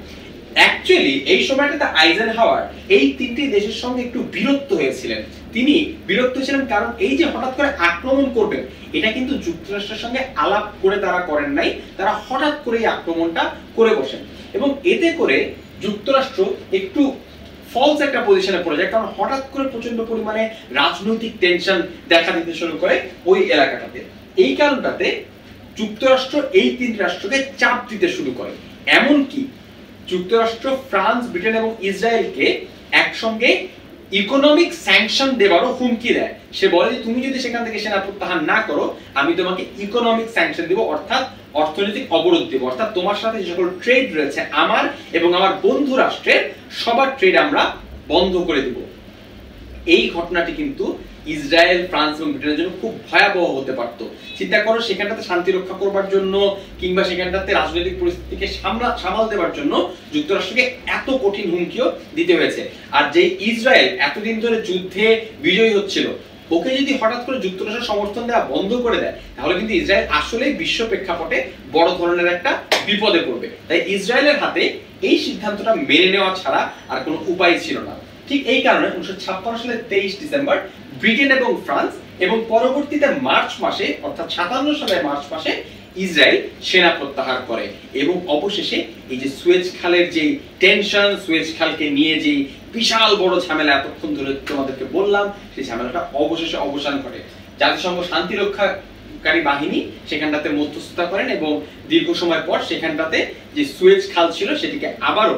অ্যাকচুয়ালি এই সময়টাতে আইজেন হাওয়ার এই তিনটি দেশের সঙ্গে একটু বিরক্ত হয়েছিলেন। তিনি বিরক্ত ছিলেন কারণ এই যে হঠাৎ করে আক্রমণ করবেন, এটা কিন্তু যুক্তরাষ্ট্রের সঙ্গে আলাপ করে তারা করেন নাই, তারা হঠাৎ করে এই আক্রমণটা করে বসেন। এবং এতে করে যুক্তরাষ্ট্র একটু ফলস একটা পজিশনে পড়ে যায়, কারণ হঠাৎ করে প্রচণ্ড পরিমাণে রাজনৈতিক টেনশন দেখা দিতে শুরু করে ওই এলাকাটাতে। এই কারণটাতে যুক্তরাষ্ট্র এই তিন রাষ্ট্রকে চাপ দিতে শুরু করে। এমনকি যুক্তরাষ্ট্র, ফ্রান্স, ব্রিটেন এবং ইসরায়েলকে একসঙ্গে ইকোনমিক স্যাংশন দেওয়ারও হুমকি দেয়। সে বলে তুমি যদি সেখান থেকে সেনা প্রত্যাহার না করো, আমি তোমাকে ইকোনমিক স্যাংশন দেব, অর্থাৎ অর্থনৈতিক অবরোধ দেবো। অর্থাৎ তোমার সাথে যে সকল ট্রেড রয়েছে আমার এবং আমার বন্ধু রাষ্ট্রের, সবার ট্রেড আমরা বন্ধ করে দিব। এই ঘটনাটি কিন্তু ইসরায়েল, ফ্রান্স এবং ব্রিটেনের জন্য খুব ভয়াবহ হতে পারত। চিন্তা করো, সেখানটাতে শান্তি রক্ষা করবার জন্য কিংবা সেখানটাতে রাজনৈতিক পরিস্থিতিকে সামলা, সামাল দেওয়ার জন্য যুক্তরাষ্ট্রকে এত কঠিন হুমকিও দিতে হয়েছে। আর যে ইসরায়েল এতদিন ধরে যুদ্ধে বিজয়ী হচ্ছিল, ওকে যদি হঠাৎ করে যুক্তরাষ্ট্র সমর্থন দেওয়া বন্ধ করে দেয়, তাহলে কিন্তু ইসরায়েল আসলেই বিশ্ব প্রেক্ষাপটে বড় ধরনের একটা বিপদে পড়বে। তাই ইসরায়েলের হাতে এই সিদ্ধান্তটা মেনে নেওয়া ছাড়া আর কোনো উপায় ছিল না। ঠিক এই কারণে উনিশশো ছাপ্পান্ন সালের তেইশ ডিসেম্বর ব্রিটেন এবং ফ্রান্স এবং পরবর্তীতে মার্চ মাসে, অর্থাৎ সাতান্ন সালের মার্চ মাসে ইসরায়েল সেনা প্রত্যাহার করে এবং অবশেষে এই যে সুয়েজ খালের যে টেনশন সুয়েজ খালকে নিয়ে যে বিশাল বড় ঝামেলা এতক্ষণ ধরে তোমাদেরকে বললাম, সেই ঝামেলাটা অবশেষে অবসান ঘটে। জাতিসংঘ শান্তি রক্ষাকারী বাহিনী সেখানটাতে মধ্যস্থতা করেন এবং দীর্ঘ সময় পর সেখানটাতে যে সুয়েজ খাল ছিল, সেটিকে আবারও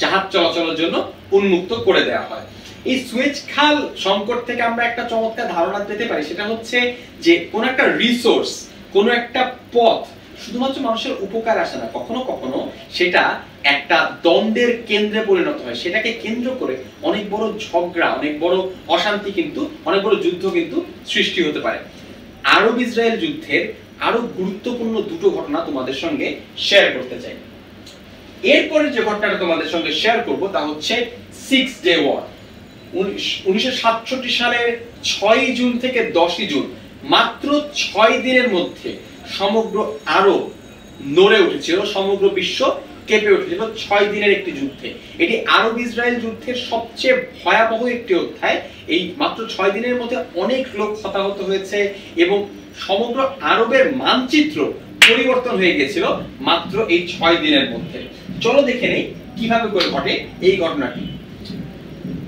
জাহাজ চলাচলের জন্য উন্মুক্ত করে দেওয়া হয়। এই সুয়েজ খাল সংকট থেকে আমরা একটা চমৎকার ধারণা পেতে পারি, সেটা হচ্ছে যে কোন একটা রিসোর্স কোন একটা পথ শুধুমাত্র মানুষের উপকার আসে না, কখনো কখনো সেটা একটা দ্বন্দ্বের কেন্দ্রে পরিণত হয়। সেটাকে কেন্দ্র করে অনেক বড় ঝগড়া, অনেক বড় অশান্তি কিন্তু, অনেক বড় যুদ্ধ কিন্তু সৃষ্টি হতে পারে। আরব ইসরায়েল যুদ্ধের আরও গুরুত্বপূর্ণ দুটো ঘটনা তোমাদের সঙ্গে শেয়ার করতে চাই। এরপরে যে ঘটনাটা তোমাদের সঙ্গে শেয়ার করব, তা হচ্ছে সিক্স ডে ওয়ার উনিশশো সালের ছয় জুন থেকে দশই জুন, মাত্র ছয় দিনের মধ্যে সমগ্র আরব নড়ে উঠেছিল সমগ্র বিশ্ব কেঁপে উঠেছিল ছয় দিনের একটি যুদ্ধে। এটি আরব ইসরায়েল যুদ্ধের সবচেয়ে ভয়াবহ একটি অধ্যায়। এই মাত্র ছয় দিনের মধ্যে অনেক লোক হতাহত হয়েছে এবং সমগ্র আরবের মানচিত্র পরিবর্তন হয়ে গেছিল মাত্র এই ছয় দিনের মধ্যে। চলো দেখে নেই কীভাবে করে ঘটে এই ঘটনাটি।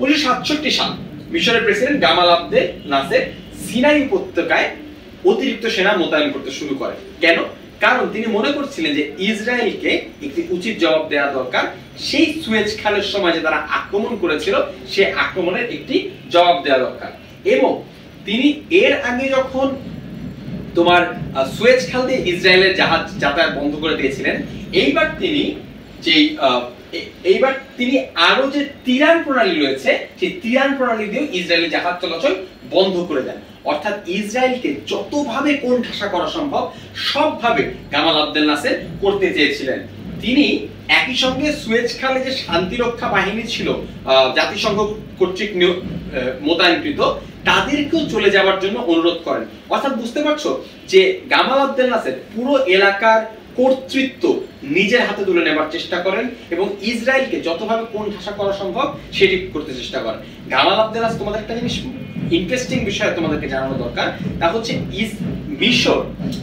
উনিশশো সাতষট্টি সাল মিশরের president Gamal Abdel Nasser Sinai উপত্যকায় অতিরিক্ত সেনা মোতায়েন করতে শুরু করে। কেন? কারণ তিনি মনে করছিলেন যে ইসরায়েলকে একটি উচিত জবাব দেওয়া দরকার। সেই সুয়েজ খালের সময় যে তারা আক্রমণ করেছিল, সে আক্রমণের একটি জবাব দেওয়া দরকার। এবং তিনি এর আগে যখন তোমার সুয়েজ খাল দিয়ে ইসরায়েলের জাহাজ যাতায়াত বন্ধ করে দিয়েছিলেন, এইবার তিনি যেই এইবার তিনি আরও যে তিরান প্রণালী রয়েছে, সেই তিরান প্রণালী দিয়ে ইসরায়েলের জাহাজ চলাচল বন্ধ করে দেন। অর্থাৎ ইসরায়েলকে যতভাবে কোণঠাসা করা সম্ভব, সবভাবে গামাল আব্দেল নাসের করতে চেয়েছিলেন। তিনি একই সঙ্গে সুয়েজ খালে যে শান্তিরক্ষা বাহিনী ছিল জাতিসংঘ কর্তৃক মোতায়েনকৃত, তাদেরকেও চলে যাওয়ার জন্য অনুরোধ করেন। অর্থাৎ বুঝতে পারছ যে গামাল আব্দেল নাসের পুরো এলাকার কর্তৃত্ব নিজের হাতে তুলে নেবার চেষ্টা করেন এবং ইসরায়েলকে যতভাবে কোন ঠাসা করা সম্ভব সেটি করতে চেষ্টা করেন। গামাল আবদেলাস তোমাদের একটা জিনিস ইন্টারেস্টিং বিষয় তোমাদেরকে জানানো দরকার, তা হচ্ছে ইস মিশর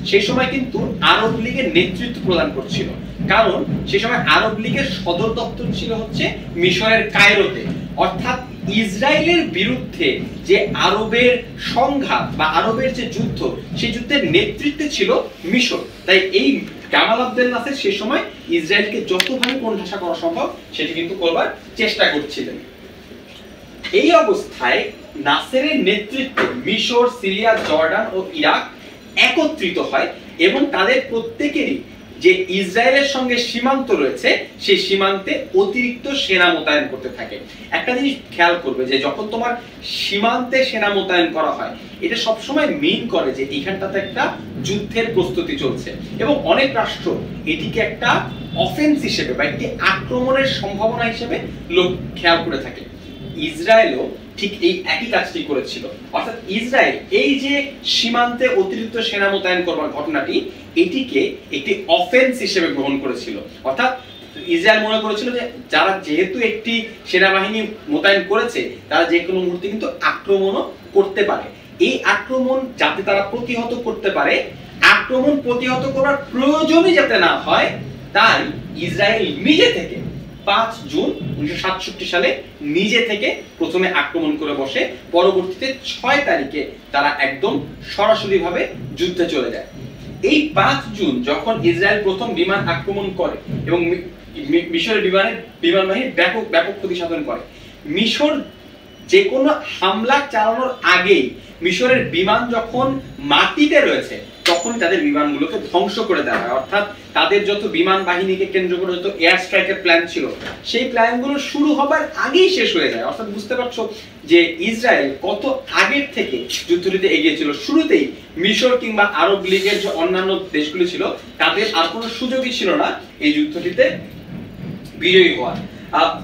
সেই সময় কিন্তু আরব লীগের নেতৃত্ব প্রদান করছিল। কারণ সেই সময় আরব লীগের সদর দপ্তর ছিল হচ্ছে মিশরের কায়রোতে। অর্থাৎ ইসরায়েলের বিরুদ্ধে যে আরবের সংঘাত বা আরবের যে যুদ্ধ, সেই যুদ্ধের নেতৃত্বে ছিল মিশর। তাই এই কামাল আবদেল নাসের সে সময় ইসরায়েলকে যতভাবে কোণঠাসা করা সম্ভব, সেটি কিন্তু করবার চেষ্টা করছিলেন। এই অবস্থায় নাসেরের নেতৃত্বে মিশর, সিরিয়া, জর্ডান ও ইরাক একত্রিত হয় এবং তাদের প্রত্যেকেরই যে ইসরায়েলের সঙ্গে সীমান্ত রয়েছে সেই সীমান্তে অতিরিক্ত সেনা মোতায়েন করতে থাকে। একটা জিনিস খেয়াল করবে যে, যখন তোমার সীমান্তে সেনা মোতায়েন করা হয়, এটা সবসময় মিন করে যে, এখানটাতে একটা যুদ্ধের প্রস্তুতি চলছে। এবং অনেক রাষ্ট্র এটিকে একটা অফেন্স হিসেবে বা একটি আক্রমণের সম্ভাবনা হিসেবে লোক খেয়াল করে থাকে। ইসরায়েলও ঠিক এই একই কাজটি করেছিল। অর্থাৎ ইসরায়েল এই যে সীমান্তে অতিরিক্ত সেনা মোতায়েন করবার ঘটনাটি, এটিকে একটি অফেন্স হিসেবে গ্রহণ করেছিল। অর্থাৎ ইসরায়েল মনে করেছিল যে, যারা যেহেতু একটি সেনাবাহিনী মোতায়েন করেছে, তারা যে কোনো মুহূর্তে কিন্তু আক্রমণও করতে পারে। এই আক্রমণ যাতে তারা প্রতিহত করতে পারে, আক্রমণ প্রতিহত করার প্রয়োজনই যাতে না হয়, তাই ইসরায়েল নিজে থেকে পাঁচ জুন উনিশশো সালে নিজে থেকে প্রথমে আক্রমণ করে বসে, পরবর্তীতে ছয় তারিখে তারা একদম সরাসরি ভাবে যুদ্ধে চলে যায়। এই পাঁচ জুন যখন ইসরায়েল প্রথম বিমান আক্রমণ করে এবং মিশরের বিমানের বিমান বাহিনী ব্যাপক ব্যাপক ক্ষতি সাধন করে, মিশর যে কোনো হামলা চালানোর আগেই মিশরের বিমান যখন মাটিতে রয়েছে তখন তাদের বিমানগুলোকে ধ্বংস করে দেওয়া হয়। অর্থাৎ তাদের যত বিমান বাহিনীকে কেন্দ্র করে যত এয়ার স্ট্রাইকের প্ল্যান ছিল, সেই প্ল্যানগুলো শুরু হবার আগেই শেষ হয়ে যায়। অর্থাৎ বুঝতে পারছ যে ইসরায়েল কত আগের থেকে যুদ্ধটিতে এগিয়েছিল শুরুতেই মিশর কিংবা আরব লীগের যে অন্যান্য দেশগুলি ছিল, তাদের আর কোনো সুযোগই ছিল না এই যুদ্ধটিতে বিজয়ী হওয়ার।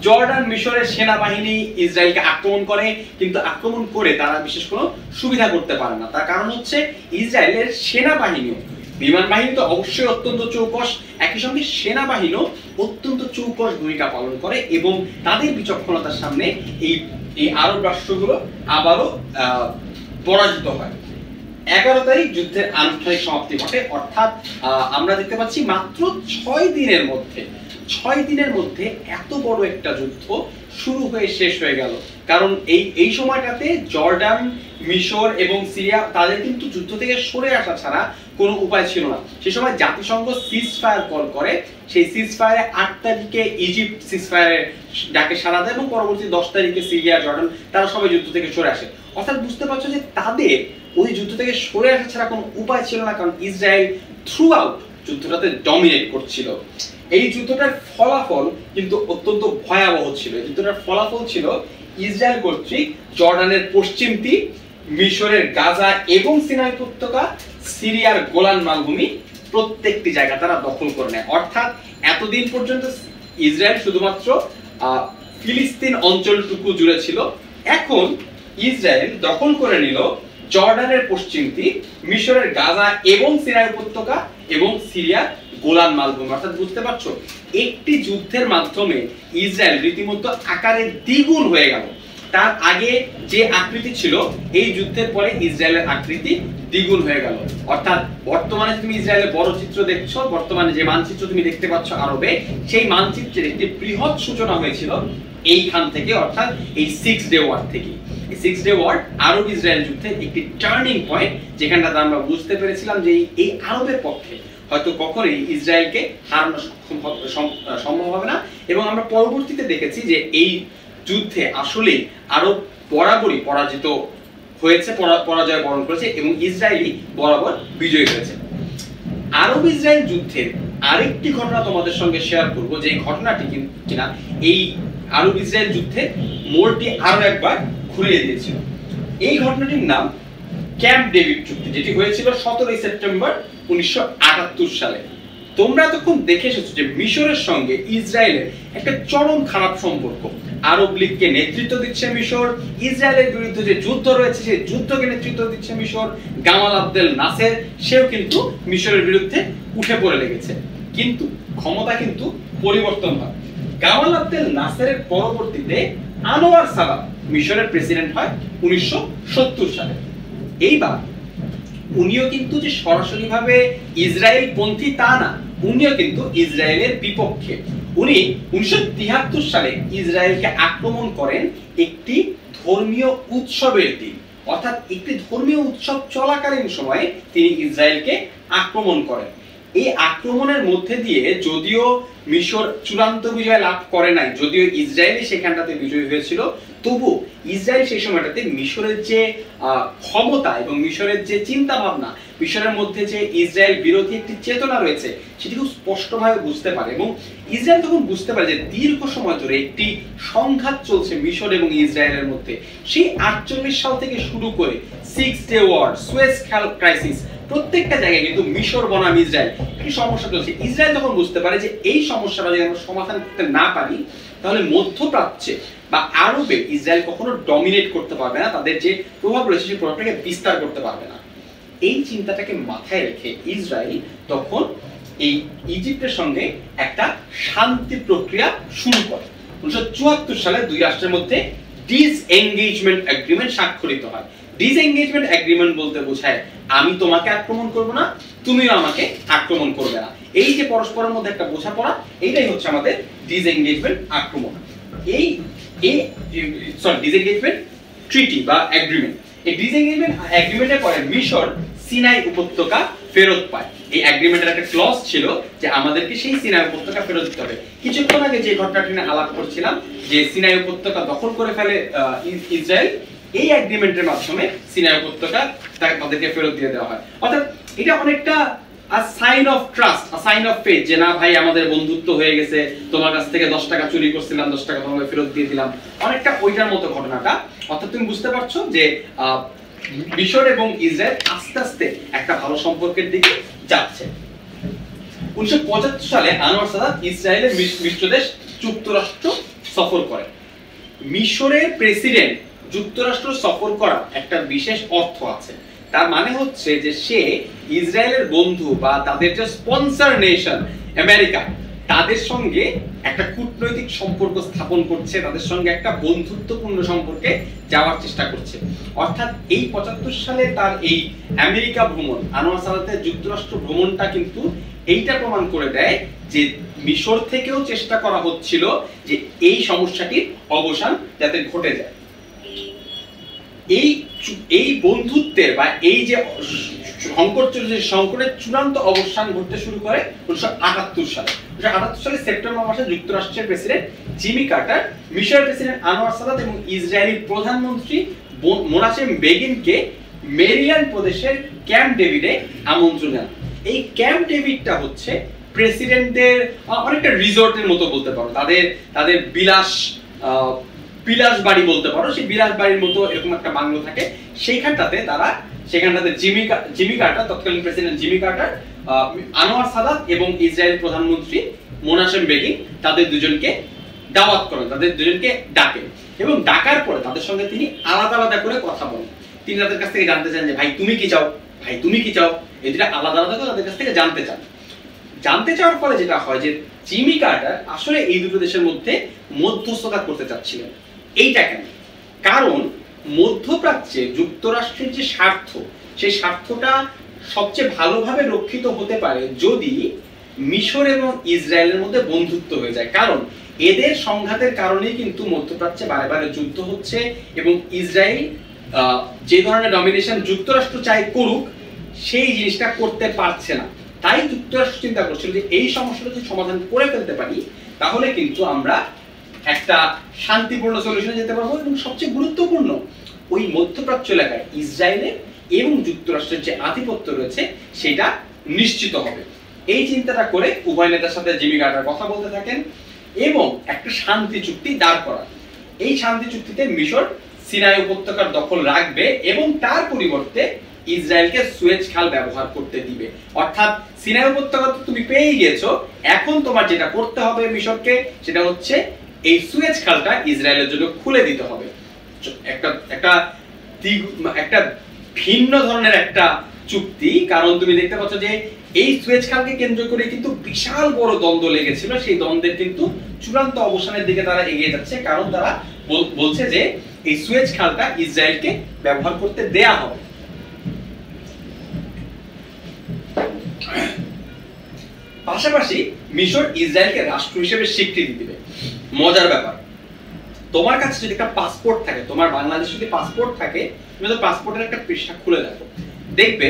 জর্ডান মিশরের সেনাবাহিনী ইসরায়েলকে আক্রমণ করে, কিন্তু আক্রমণ করে তারা বিশেষ কোনো সুবিধা করতে পারে না। তার কারণ হচ্ছে ইসরায়েলের সেনাবাহিনীও, বিমান বাহিনী তো অবশ্যই অত্যন্ত চৌকস, একই সঙ্গে সেনাবাহিনীও অত্যন্ত চৌকস ভূমিকা পালন করে এবং তাদের বিচক্ষণতার সামনে এই এই আরব রাষ্ট্রগুলো আবারও পরাজিত হয়। এগারো তারিখ যুদ্ধের আনুষ্ঠানিক সমাপ্তি ঘটে, অর্থাৎ আমরা দেখতে পাচ্ছি মাত্র ছয় দিনের মধ্যে ছয় দিনের মধ্যে এত বড় একটা যুদ্ধ শুরু হয়ে শেষ হয়ে গেল। কারণ এই এই সময়টাতে জর্ডান, মিশর এবং সিরিয়া তাদের কিন্তু যুদ্ধ থেকে সরে আসা ছাড়া কোনো উপায় ছিল না। সে সময় জাতিসংঘ সিজ ফায়ার কল করে। সেই সিজ ফায়ারে আট তারিখে ইজিপ্ট সিজ ফায়ারে ডাকে সারা দেয় এবং পরবর্তী দশ তারিখে সিরিয়া, জর্ডান তারা সবাই যুদ্ধ থেকে সরে আসে। অর্থাৎ বুঝতে পারছ যে তাদের ওই যুদ্ধ থেকে সরে আসা ছাড়া কোনো উপায় ছিল না, কারণ ইসরায়েল থ্রু আউট যুদ্ধটাতে ডমিনেট করছিল। এই যুদ্ধটার ফলাফল কিন্তু অত্যন্ত ভয়াবহ ছিল। যুদ্ধটার ফলাফল ছিল ইসরায়েল কর্তৃক জর্ডানের পশ্চিম তীর, মিশরের গাজা এবং সিনাই উপত্যকা, সিরিয়ার গোলান মালভূমি প্রত্যেকটি জায়গা তারা দখল করে নেয়। অর্থাৎ এতদিন পর্যন্ত ইসরায়েল শুধুমাত্র ফিলিস্তিন অঞ্চলটুকু জুড়ে ছিল। এখন ইসরায়েল দখল করে নিল জর্ডানের পশ্চিম তীর, মিশরের গাজা এবং সিনাই উপত্যকা এবং সিরিয়ার গোলান মালভূমি। অর্থাৎ বুঝতে পারছ, একটি যুদ্ধের মাধ্যমে ইসরায়েল রীতিমতো আকারে দ্বিগুণ হয়ে গেল। তার আগে যে আকৃতি ছিল, এই যুদ্ধের পরে ইসরায়েলের আকৃতি দ্বিগুণ হয়ে গেল। অর্থাৎ বর্তমানে তুমি ইসরায়েলের বড় চিত্র দেখছ, বর্তমানে যে মানচিত্র তুমি দেখতে পাচ্ছ আরবে, সেই মানচিত্রের একটি বৃহৎ সূচনা হয়েছিল এইখান থেকে, অর্থাৎ এই সিক্স ডে ওয়ার থেকে। সিক্স ডে ওয়ার আরব ইসরায়েল যুদ্ধে একটি টার্নিং পয়েন্ট যেখানটাতে আমরা বুঝতে পেরেছিলাম যে এই আরবের পক্ষে হয়তো কখনোই ইসরায়েলকে হারানো সম্ভব হবে না। এবং আমরা পরবর্তীতে দেখেছি যে এই যুদ্ধে আসলে আরব বরাবরই পরাজিত হয়েছে পরাজয় বরণ করেছে এবং ইসরায়েলি বরাবর বিজয়ী হয়েছে। আরব ইসরায়েল যুদ্ধের আরেকটি ঘটনা তোমাদের সঙ্গে শেয়ার করব, যে ঘটনাটি কিনা এই আরব ইসরায়েল যুদ্ধে মোড়টি আরও একবার ঘুরিয়ে দিয়েছিল। এই ঘটনাটির নাম ক্যাম্প ডেভিড চুক্তি, যেটি হয়েছিল সতেরোই সেপ্টেম্বর উনিশশো সালে। তোমরা এতক্ষণ দেখে এসেছ যে মিশরের সঙ্গে ইসরায়েলের একটা চরম খারাপ সম্পর্ক। আরব লীগকে নেতৃত্ব দিচ্ছে মিশর, ইসরায়েলের বিরুদ্ধে যে যুদ্ধ রয়েছে, সেই যুদ্ধকে নেতৃত্ব দিচ্ছে মিশর, গামাল আব্দেল নাসের, সেও কিন্তু মিশরের বিরুদ্ধে উঠে পড়ে লেগেছে। কিন্তু ক্ষমতা কিন্তু পরিবর্তন হয়। গামাল আব্দেল নাসেরের পরবর্তীতে আনোয়ার সাদাত মিশরের প্রেসিডেন্ট হয় উনিশশো সালে। এইবার উনিও কিন্তু যে সরাসরি ভাবে ইসরায়েল পন্থী তা না, উনিও কিন্তু ইসরায়েলের বিপক্ষে। উনি উনিশশো সালে ইসরায়েলকে আক্রমণ করেন একটি ধর্মীয় উৎসবের দিন। অর্থাৎ একটি ধর্মীয় উৎসব চলাকালীন সময়ে তিনি ইসরায়েলকে আক্রমণ করেন। এই আক্রমণের মধ্যে দিয়ে যদিও মিশর চূড়ান্ত বিজয় লাভ করে নাই, যদিও ইসরায়েলই সেখানটাতে বিজয়ী হয়েছিল, তবু ইসরায়েল সেই সময়টাতে মিশরের যে ক্ষমতা এবং মিশরের যে চিন্তা ভাবনা মিশরের মধ্যে যে ইসরায়েল বিরোধী একটি চেতনা রয়েছে, সেটি খুব স্পষ্টভাবে বুঝতে পারে এবং ইসরায়েল তখন বুঝতে পারে যে দীর্ঘ সময় ধরে একটি সংঘাত চলছে মিশর এবং ইসরায়েলের মধ্যে। সেই আটচল্লিশ সাল থেকে শুরু করে six day war Suez crisis প্রত্যেকটা জায়গায় কিন্তু মিশর বনাম ইসরায়েল। একটি সমস্যা চলছে? ইসরায়েল তখন বুঝতে পারে যে এই সমস্যাটা যদি আমরা সমাধান করতে না পারি, তাহলে মধ্যপ্রাচ্যে বা আরবে ইসরায়েল কখনো ডমিনেট করতে পারবে না, তাদের যে প্রভাব রয়েছে সেই প্রভাবটাকে বিস্তার করতে পারবে না। এই চিন্তাটাকে মাথায় রেখে ইসরায়েল তখন এই ইজিপ্টের সঙ্গে একটা শান্তি প্রক্রিয়া শুরু করে। উনিশশো চুয়াত্তর সালে দুই রাষ্ট্রের মধ্যে ডিস এঙ্গেজমেন্ট এগ্রিমেন্ট স্বাক্ষরিত হয়। ডিসএঙ্গেজমেন্ট এগ্রিমেন্ট বলতে বোঝায়, আমি তোমাকে আক্রমণ করব না, তুমিও আমাকে আক্রমণ করবে না। এই যে পরস্পরের মধ্যে একটা বোঝাপড়া, এইটাই হচ্ছে আমাদের ডিসএঙ্গেজমেন্ট আক্রমণ। এই এই সরি ডিসএঙ্গেজমেন্ট ট্রিটি বা এগ্রিমেন্ট এই ডিসএঙ্গেজমেন্ট এগ্রিমেন্টের পরে মিশর সিনাই উপত্যকা ফেরত পায়। এই এগ্রিমেন্টের একটা ক্লজ ছিল যে আমাদেরকে সেই সিনাই উপত্যকা ফেরত দিতে হবে। কিছুক্ষণ আগে যে ঘটনাটি নিয়ে আলাপ করছিলাম, যে সিনাই উপত্যকা দখল করে ফেলে ইসরায়েল এই এগ্রিমেন্টের মাধ্যমে সিনাই উপত্যকা তাদেরকে ফেরত দিয়ে দেওয়া হয়। অর্থাৎ এটা অনেকটা sign of trust sign of faith যে না ভাই আমাদের বন্ধুত্ব হয়ে গেছে, তোমার কাছ থেকে দশ টাকা চুরি করছিলাম, দশ টাকা তোমাকে ফেরত দিয়ে দিলাম। অনেকটা ওইটার মতো ঘটনাটা। অর্থাৎ তুমি বুঝতে পারছ যে মিশর এবং ইসরায়েল আস্তে আস্তে একটা ভালো সম্পর্কের দিকে যাচ্ছে। উনিশশো পঁচাত্তর সালে আনোয়ার সাদাত ইসরায়েলের মিশ্র দেশ যুক্তরাষ্ট্র সফর করে। মিশরের প্রেসিডেন্ট যুক্তরাষ্ট্র সফর করা একটা বিশেষ অর্থ আছে। তার মানে হচ্ছে যে সে ইসরায়েলের বন্ধু বা তাদের যে স্পন্সর নেশন, আমেরিকা, তাদের সঙ্গে একটা কূটনৈতিক সম্পর্ক স্থাপন করছে, তাদের সঙ্গে একটা বন্ধুত্বপূর্ণ সম্পর্কে যাওয়ার চেষ্টা করছে। অর্থাৎ এই পঁচাত্তর সালে তার এই আমেরিকা ভ্রমণ, আনোয়ার সালাতের যুক্তরাষ্ট্র ভ্রমণটা কিন্তু এইটা প্রমাণ করে দেয় যে মিশর থেকেও চেষ্টা করা হচ্ছিল যে এই সমস্যাটির অবসান যাতে ঘটে যায়। এই এই বন্ধুত্বের বা এই যে সংকট চলছে সংকটের চূড়ান্ত অবসান ঘটতে শুরু করে উনিশশো আটাত্তর সালে। উনিশশো আটাত্তর সালে সেপ্টেম্বর মাসে যুক্তরাষ্ট্রের প্রেসিডেন্ট জিমি কার্টার, মিশরের প্রেসিডেন্ট আনোয়ার সাদাত এবং ইসরায়েলি প্রধানমন্ত্রী মোনাসেম বেগিনকে মেরিয়ান প্রদেশের ক্যাম্প ডেভিডে আমন্ত্রণ জানান। এই ক্যাম্প ডেভিডটা হচ্ছে প্রেসিডেন্টদের অনেকটা রিসোর্টের মতো বলতে পারো। তাদের তাদের বিলাস বিলাস বাড়ি বলতে পারো, সেই বিলাস বাড়ির মতো এরকম একটা বাংলো থাকে। সেইখানটাতে তারা সেখানটাতে জিমি জিমি তৎকালীন president Jimmy Carter Anwar Sadat এবং ইসরায়েল প্রধানমন্ত্রী মোনাসেম বেগিং তাদের দুজনকে দাওয়াত করেন, তাদের দুজনকে ডাকেন। এবং ডাকার পরে তাদের সঙ্গে তিনি আলাদা আলাদা করে কথা বলেন। তিনি তাদের কাছ থেকে জানতে চান যে, ভাই, তুমি কি চাও? ভাই, তুমি কি চাও? এই দুটা আলাদা আলাদা করে তাদের কাছ থেকে জানতে চান। জানতে চাওয়ার ফলে যেটা হয় যে, জিমি কার্টার আসলে এই দুটো দেশের মধ্যে মধ্যস্থতা করতে চাচ্ছিলেন। এইটা কেন? কারণ মধ্যপ্রাচ্যে যুক্তরাষ্ট্রের যে স্বার্থ, সেই স্বার্থটা সবচেয়ে ভালোভাবে রক্ষিত হতে পারে যদি মিশর এবং ইসরায়েলের মধ্যে বন্ধুত্ব হয়ে যায়। কারণ এদের সংঘাতের কারণেই কিন্তু মধ্যপ্রাচ্যে বারে বারে যুদ্ধ হচ্ছে এবং ইসরায়েল যে ধরনের ডমিনেশন যুক্তরাষ্ট্র চাই করুক, সেই জিনিসটা করতে পারছে না। তাই যুক্তরাষ্ট্র চিন্তা করছিল যে এই সমস্যাটা যদি সমাধান করে ফেলতে পারি, তাহলে কিন্তু আমরা একটা শান্তিপূর্ণ সলিউশনে যেতে পারব এবং সবচেয়ে গুরুত্বপূর্ণ, ওই মধ্যপ্রাচ্য এলাকায় ইসরায়েলের এবং যুক্তরাষ্ট্রের যে আধিপত্য রয়েছে, সেটা নিশ্চিত হবে। এই চিন্তাটা করে উভয় নেতার সাথে জিমি গার্ডার কথা বলতে থাকেন এবং একটা শান্তি চুক্তি দাঁড় করা এই শান্তি চুক্তিতে মিশর সিনাই উপত্যকার দখল রাখবে এবং তার পরিবর্তে ইসরায়েলকে সুয়েজ খাল ব্যবহার করতে দিবে। অর্থাৎ সিনাই উপত্যকা তো তুমি পেয়েই গিয়েছো এখন তোমার যেটা করতে হবে মিশরকে, সেটা হচ্ছে এই সুয়েজ খালটা ইসরায়েলের জন্য খুলে দিতে হবে। একটা একটা একটা ভিন্ন ধরনের একটা চুক্তি। কারণ তুমি দেখতে পাচ্ছ যে এই সুয়েজ খালকে কেন্দ্র করে কিন্তু বিশাল বড় দ্বন্দ্ব লেগেছিল। সেই দ্বন্দ্বের কিন্তু চূড়ান্ত অবসানের দিকে তারা এগিয়ে যাচ্ছে। কারণ তারা বলছে যে এই সুয়েজ খালটা ইসরায়েলকে ব্যবহার করতে দেয়া হবে। পাশাপাশি মিশর ইসরায়েলকে রাষ্ট্র হিসেবে স্বীকৃতি দিবে। মজার ব্যাপার। তোমার কাছে যদি একটা পাসপোর্ট থাকে, তোমার বাংলাদেশ যদি পাসপোর্ট থাকে, তুমি তো পাসপোর্টের একটা পৃষ্ঠা খুলে দেখো। দেখবে,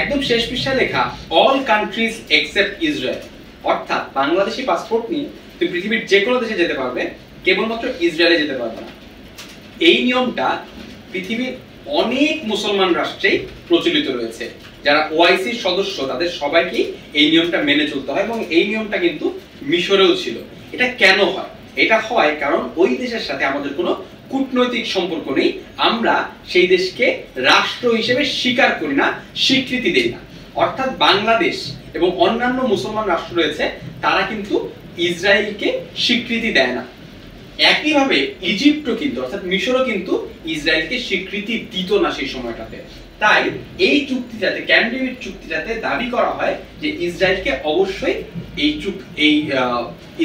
একদম শেষ পৃষ্ঠায় লেখা অল কান্ট্রিজ এক্সেপ্ট ইসরায়েল অর্থাৎ বাংলাদেশি পাসপোর্ট নিয়ে তুমি পৃথিবীর যে কোনো দেশে যেতে পারবে, কেবলমাত্র ইসরায়েলে যেতে পারবে না। এই নিয়মটা পৃথিবীর অনেক মুসলমান রাষ্ট্রেই প্রচলিত রয়েছে। যারা ওআইসির সদস্য, তাদের সবাইকে এই নিয়মটা মেনে চলতে হয় এবং এই নিয়মটা কিন্তু মিশরেও ছিল। এটা কেন হয়? এটা হয় কারণ ওই দেশের সাথে আমাদের কোনো কূটনৈতিক সম্পর্ক নেই। আমরা সেই দেশকে রাষ্ট্র হিসেবে স্বীকার করি না, স্বীকৃতি দেই না। অর্থাৎ বাংলাদেশ এবং অন্যান্য মুসলমান রাষ্ট্র রয়েছে, তারা কিন্তু ইসরায়েলকে স্বীকৃতি দেয় না। একইভাবে ইজিপ্টও কিন্তু, অর্থাৎ মিশরও কিন্তু ইসরায়েলকে স্বীকৃতি দিত না সেই সময়টাতে। তাই এই চুক্তিটাতে ক্যাম্প ডেভিড চুক্তিটাতে দাবি করা হয় যে ইসরায়েলকে অবশ্যই এই চুক, এই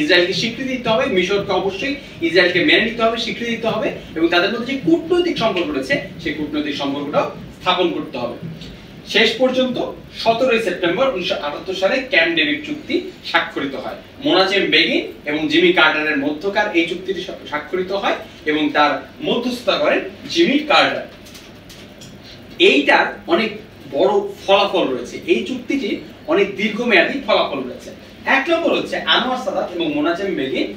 ইসরায়েলকে স্বীকৃতি দিতে হবে, মিশরকে অবশ্যই ইসরায়েলকে মেনে নিতে হবে, স্বীকৃতি দিতে হবে এবং তাদের মধ্যে যে কূটনৈতিক সম্পর্ক রয়েছে, সেই কূটনৈতিক সম্পর্কটাও স্থাপন করতে হবে। শেষ পর্যন্ত সতেরোই সেপ্টেম্বর উনিশশো আটাত্তর সালে ক্যাম্প ডেভিড চুক্তি স্বাক্ষরিত হয়। মোনাজেম বেগিন এবং জিমি কার্টারের মধ্যকার এই চুক্তিটি স্বাক্ষরিত হয় এবং তার মধ্যস্থতা করেন জিমি কার্টার। এইটার অনেক বড় ফলাফল রয়েছে। এই চুক্তিটির অনেক দীর্ঘমেয়াদী ফলাফল রয়েছে। এক নম্বর হচ্ছে আনোয়ার সাদাত এবং মোনাজেম বেগিন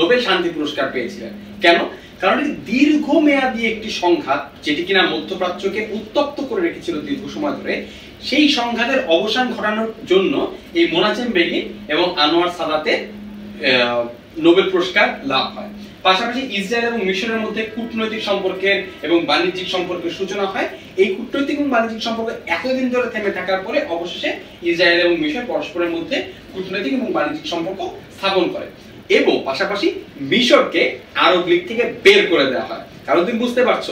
নোবেল শান্তি পুরস্কার পেয়েছিলেন। কেন? কারণ দীর্ঘমেয়াদী একটি সংঘাত যেটি কিনা মধ্যপ্রাচ্যকে উত্তপ্ত করে রেখেছিল দীর্ঘ সময় ধরে। সেই সংঘাতের অবসান ঘটানোর জন্য এই মোনাজেম বেগিন এবং আনোয়ার সাদাতের নোবেল পুরস্কার লাভ হয়। পাশাপাশি ইসরায়েল এবং মিশরের মধ্যে কূটনৈতিক সম্পর্কের এবং বাণিজ্যিক সম্পর্কের সূচনা হয়। এই কূটনৈতিক এবং বাণিজ্যিক সম্পর্ক এতদিন ধরে থেমে থাকার পরে অবশেষে ইসরায়েল এবং মিশর পরস্পরের মধ্যে কূটনৈতিক এবং বাণিজ্যিক সম্পর্ক স্থাপন করে এবং পাশাপাশি মিশরকে আরব লীগ থেকে বের করে দেওয়া হয়। কারণ তুমি বুঝতে পারছ,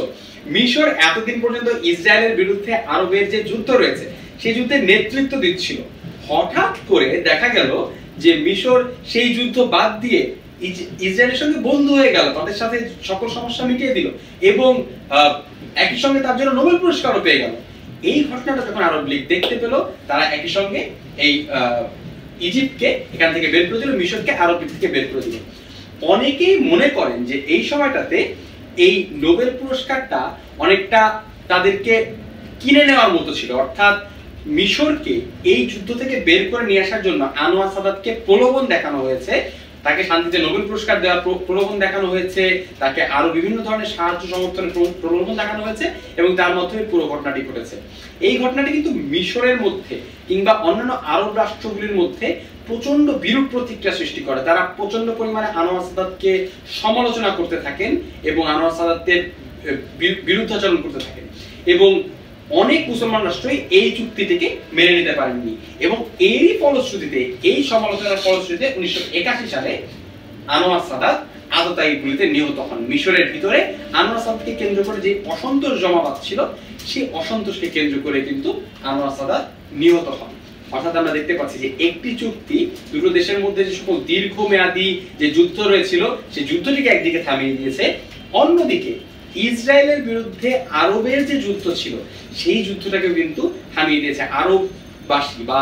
মিশর এতদিন পর্যন্ত ইসরায়েলের বিরুদ্ধে আরবের যে যুদ্ধ রয়েছে, সেই যুদ্ধে নেতৃত্ব দিচ্ছিল। হঠাৎ করে দেখা গেল যে মিশর সেই যুদ্ধ বাদ দিয়ে ইসরায়েলের সঙ্গে বন্ধু হয়ে গেল, তাদের সাথে সকল সমস্যা মিটিয়ে দিল এবং একই সঙ্গে তার জন্য নোবেল পুরস্কারও পেয়ে গেল। এই ঘটনাটা যখন আরব লীগ দেখতে পেল, তারা একই সঙ্গে এই ইজিপ্টকে এখান থেকে বের করে দিল, মিশরকে আরব লীগ থেকে বের করে দিল। অনেকেই মনে করেন যে এই সময়টাতে এই নোবেল পুরস্কারটা অনেকটা তাদেরকে কিনে নেওয়ার মতো ছিল। অর্থাৎ মিশরকে এই যুদ্ধ থেকে বের করে নিয়ে আসার জন্য আনোয়ার সাদাতকে প্রলোভন দেখানো হয়েছে। তাকে শান্তিতে নোবেল পুরস্কার দেওয়ার প্রলোভন দেখানো হয়েছে, তাকে আরও বিভিন্ন ধরনের সাহায্য সমর্থনের প্রলোভন দেখানো হয়েছে এবং তার মাধ্যমে পুরো ঘটনাটি ঘটেছে। এই ঘটনাটি কিন্তু মিশরের মধ্যে কিংবা অন্যান্য আরব রাষ্ট্রগুলির মধ্যে প্রচণ্ড বিরূপ প্রতিক্রিয়া সৃষ্টি করে। তারা প্রচণ্ড পরিমাণে আনোয়ার সাদাতকে সমালোচনা করতে থাকেন এবং আনোয়ার সাদাতের বিরুদ্ধাচরণ করতে থাকেন। এবং অনেক মুসলমান রাষ্ট্রই এই চুক্তিটিকে মেনে নিতে পারেননি। এবং এরই ফলশ্রুতিতে, এই সমালোচনার ফলশ্রুতিতে উনিশশো সালে আনোয়ার সাদাত নিহত হন। মিশরের ভিতরে আনোয়ার কেন্দ্র করে যে অসন্তোষ জমা পাচ্ছিল সেই অসন্তোষকে কেন্দ্র করে কিন্তু আনোয়ার সাদাত নিহত হন। অর্থাৎ আমরা দেখতে পাচ্ছি যে একটি চুক্তি দুটো দেশের মধ্যে যে সকল দীর্ঘমেয়াদী যে যুদ্ধ রয়েছিল, সেই যুদ্ধটিকে একদিকে থামিয়ে দিয়েছে, অন্যদিকে ইসরায়েলের বিরুদ্ধে আরবের যে যুদ্ধ ছিল, সেই যুদ্ধটাকে কিন্তু থামিয়ে দিয়েছে আরববাসী বা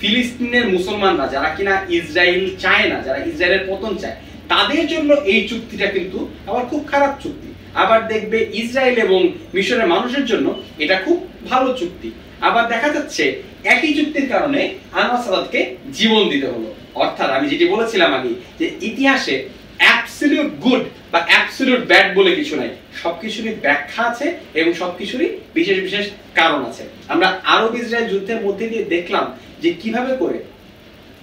ফিলিস্তিনের মুসলমানরা যারা কিনা ইসরায়েল চায় না, যারা ইসরায়েলের পতন চায়, তাদের জন্য এই চুক্তিটা কিন্তু আবার খুব খারাপ চুক্তি। আবার দেখবে ইসরায়েল এবং মিশরের মানুষের জন্য এটা খুব ভালো চুক্তি। আবার দেখা যাচ্ছে একই চুক্তির কারণে আনোয়ার সাদাতকে জীবন দিতে হলো। অর্থাৎ আমি যেটি বলেছিলাম আগে, যে ইতিহাসে অ্যাবসলিউট গুড বা অ্যাবসলিউট ব্যাড বলে কিছু নাই। সবকিছুরই ব্যাখ্যা আছে এবং সবকিছুরই বিশেষ বিশেষ কারণ আছে। আমরা আরব ইসরায়েল যুদ্ধের মধ্যে দিয়ে দেখলাম যে কীভাবে করে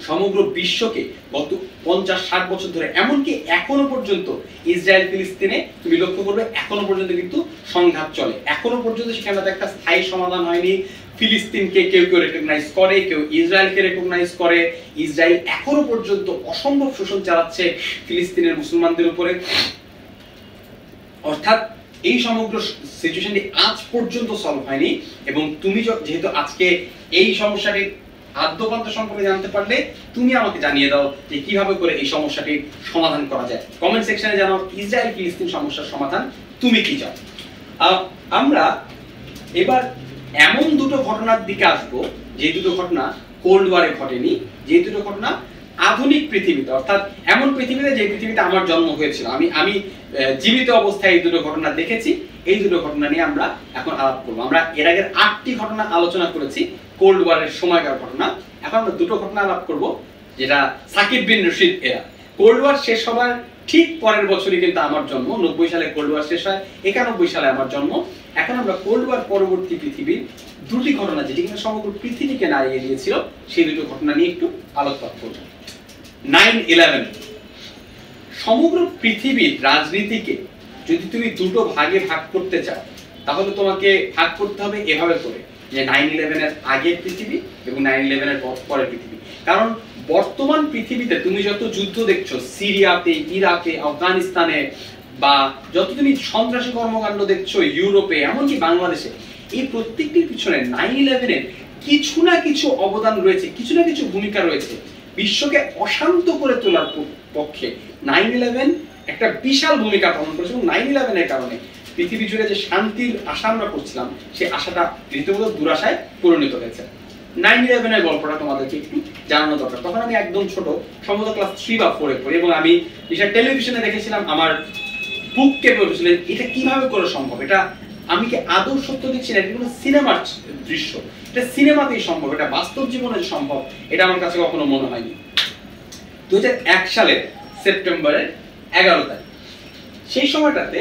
সমগ্র বিশ্বকে গত পঞ্চাশ ষাট বছর ধরে, এমনকি এখনও পর্যন্ত ইসরায়েল ফিলিস্তিনে, তুমি লক্ষ্য করবে, এখনও পর্যন্ত কিন্তু সংঘাত চলে। এখনও পর্যন্ত সেখানে একটা স্থায়ী সমাধান হয়নি। ফিলিস্তিনকে কেউ কেউ রেকগনাইজ করে, কেউ ইসরায়েলকে রেকগনাইজ করে। ইসরায়েল এখনও পর্যন্ত অসম্ভব শোষণ চালাচ্ছে ফিলিস্তিনের মুসলমানদের উপরে। অর্থাৎ এই সমগ্র সিচুয়েশনটি আজ পর্যন্ত সলভ হয়নি এবং তুমি যেহেতু আজকে এই সমস্যাটি আদ্যপান্ত সম্পর্কে জানতে পারলে, তুমি আমাকে জানিয়ে দাও যে কীভাবে করে এই সমস্যাটির সমাধান করা যায়। কমেন্ট সেকশনে জানাও ইসরায়েল ফিলিস্তিন সমস্যার সমাধান, তুমি কি চাও? আমরা এবার এমন দুটো ঘটনার দিকে আসব, যে দুটো ঘটনা কোল্ড ওয়ারে ঘটেনি, যে দুটো ঘটনা আধুনিক পৃথিবীতে, অর্থাৎ এমন পৃথিবীতে যে পৃথিবীতে আমার জন্ম হয়েছিল। আমি আমি জীবিত অবস্থায় এই দুটো ঘটনা দেখেছি। এই দুটো ঘটনা নিয়ে আমরা এখন আলাপ করব। আমরা এর আগের আটটি ঘটনা আলোচনা করেছি কোল্ড ওয়ারের সময়কার ঘটনা। এখন আমরা দুটো ঘটনা আলাপ করব, যেটা সাকিব বিন রশিদ এরা। কোল্ড ওয়ার শেষ হবার ঠিক পরের বছরই কিন্তু আমার জন্ম। নব্বই সালে কোল্ড ওয়ার শেষ হয়, একানব্বই সালে আমার জন্ম। এখন আমরা কোল্ড ওয়ার পরবর্তী পৃথিবীর দুটি ঘটনা যেটি কিন্তু সমগ্র পৃথিবীকে নাড়িয়ে দিয়েছিল, সেই দুটো ঘটনা নিয়ে একটু আলোকপাত করব। নাইন ইলেভেন সমগ্র পৃথিবীর রাজনীতিকে যদি তুমি দুটো ভাগে ভাগ করতে চাও, তাহলে তোমাকে ভাগ করতে হবে এভাবে করে যে নাইন ইলেভেনের আগের পৃথিবী এবং নাইন ইলেভেনের পরের পৃথিবী। কারণ বর্তমান পৃথিবীতে তুমি যত যুদ্ধ দেখছ, সিরিয়াতে, ইরাকে, আফগানিস্তানে বা যত তুমি সন্ত্রাসী কর্মকাণ্ড দেখছ ইউরোপে, এমনকি বাংলাদেশে, এই প্রত্যেকটির পিছনে নাইন ইলেভেনের কিছু না কিছু অবদান রয়েছে, কিছু না কিছু ভূমিকা রয়েছে, বিশ্বকে অশান্ত করে তোলার পক্ষে নাইন ইলেভেন একটা বিশাল ভূমিকা পালন করেছে এবং নাইন ইলেভেনের কারণে পৃথিবী জুড়ে যে শান্তির আশা আমরা করছিলাম সেই আশাটা রীতিমতো দুরাশায় পরিণত হয়েছে। নাইন ইলেভেনের গল্পটা তোমাদেরকে একটু জানানো দরকার। তখন আমি একদম ছোট সম্ভবত ক্লাস থ্রি বা ফোরে পড়ি এবং আমি টেলিভিশনে দেখেছিলাম আমার বুক কেঁপে উঠেছিল এটা কীভাবে করে সম্ভব? এটা আমি কি আদৌ সত্য দেখছি না এটা কোনো সিনেমার দৃশ্য? এটা সিনেমাতেই সম্ভব, এটা বাস্তব জীবনে সম্ভব, এটা আমার কাছে কখনো মনে হয়নি। দু সালের সেপ্টেম্বরের এগারো তারিখ। সেই সময়টাতে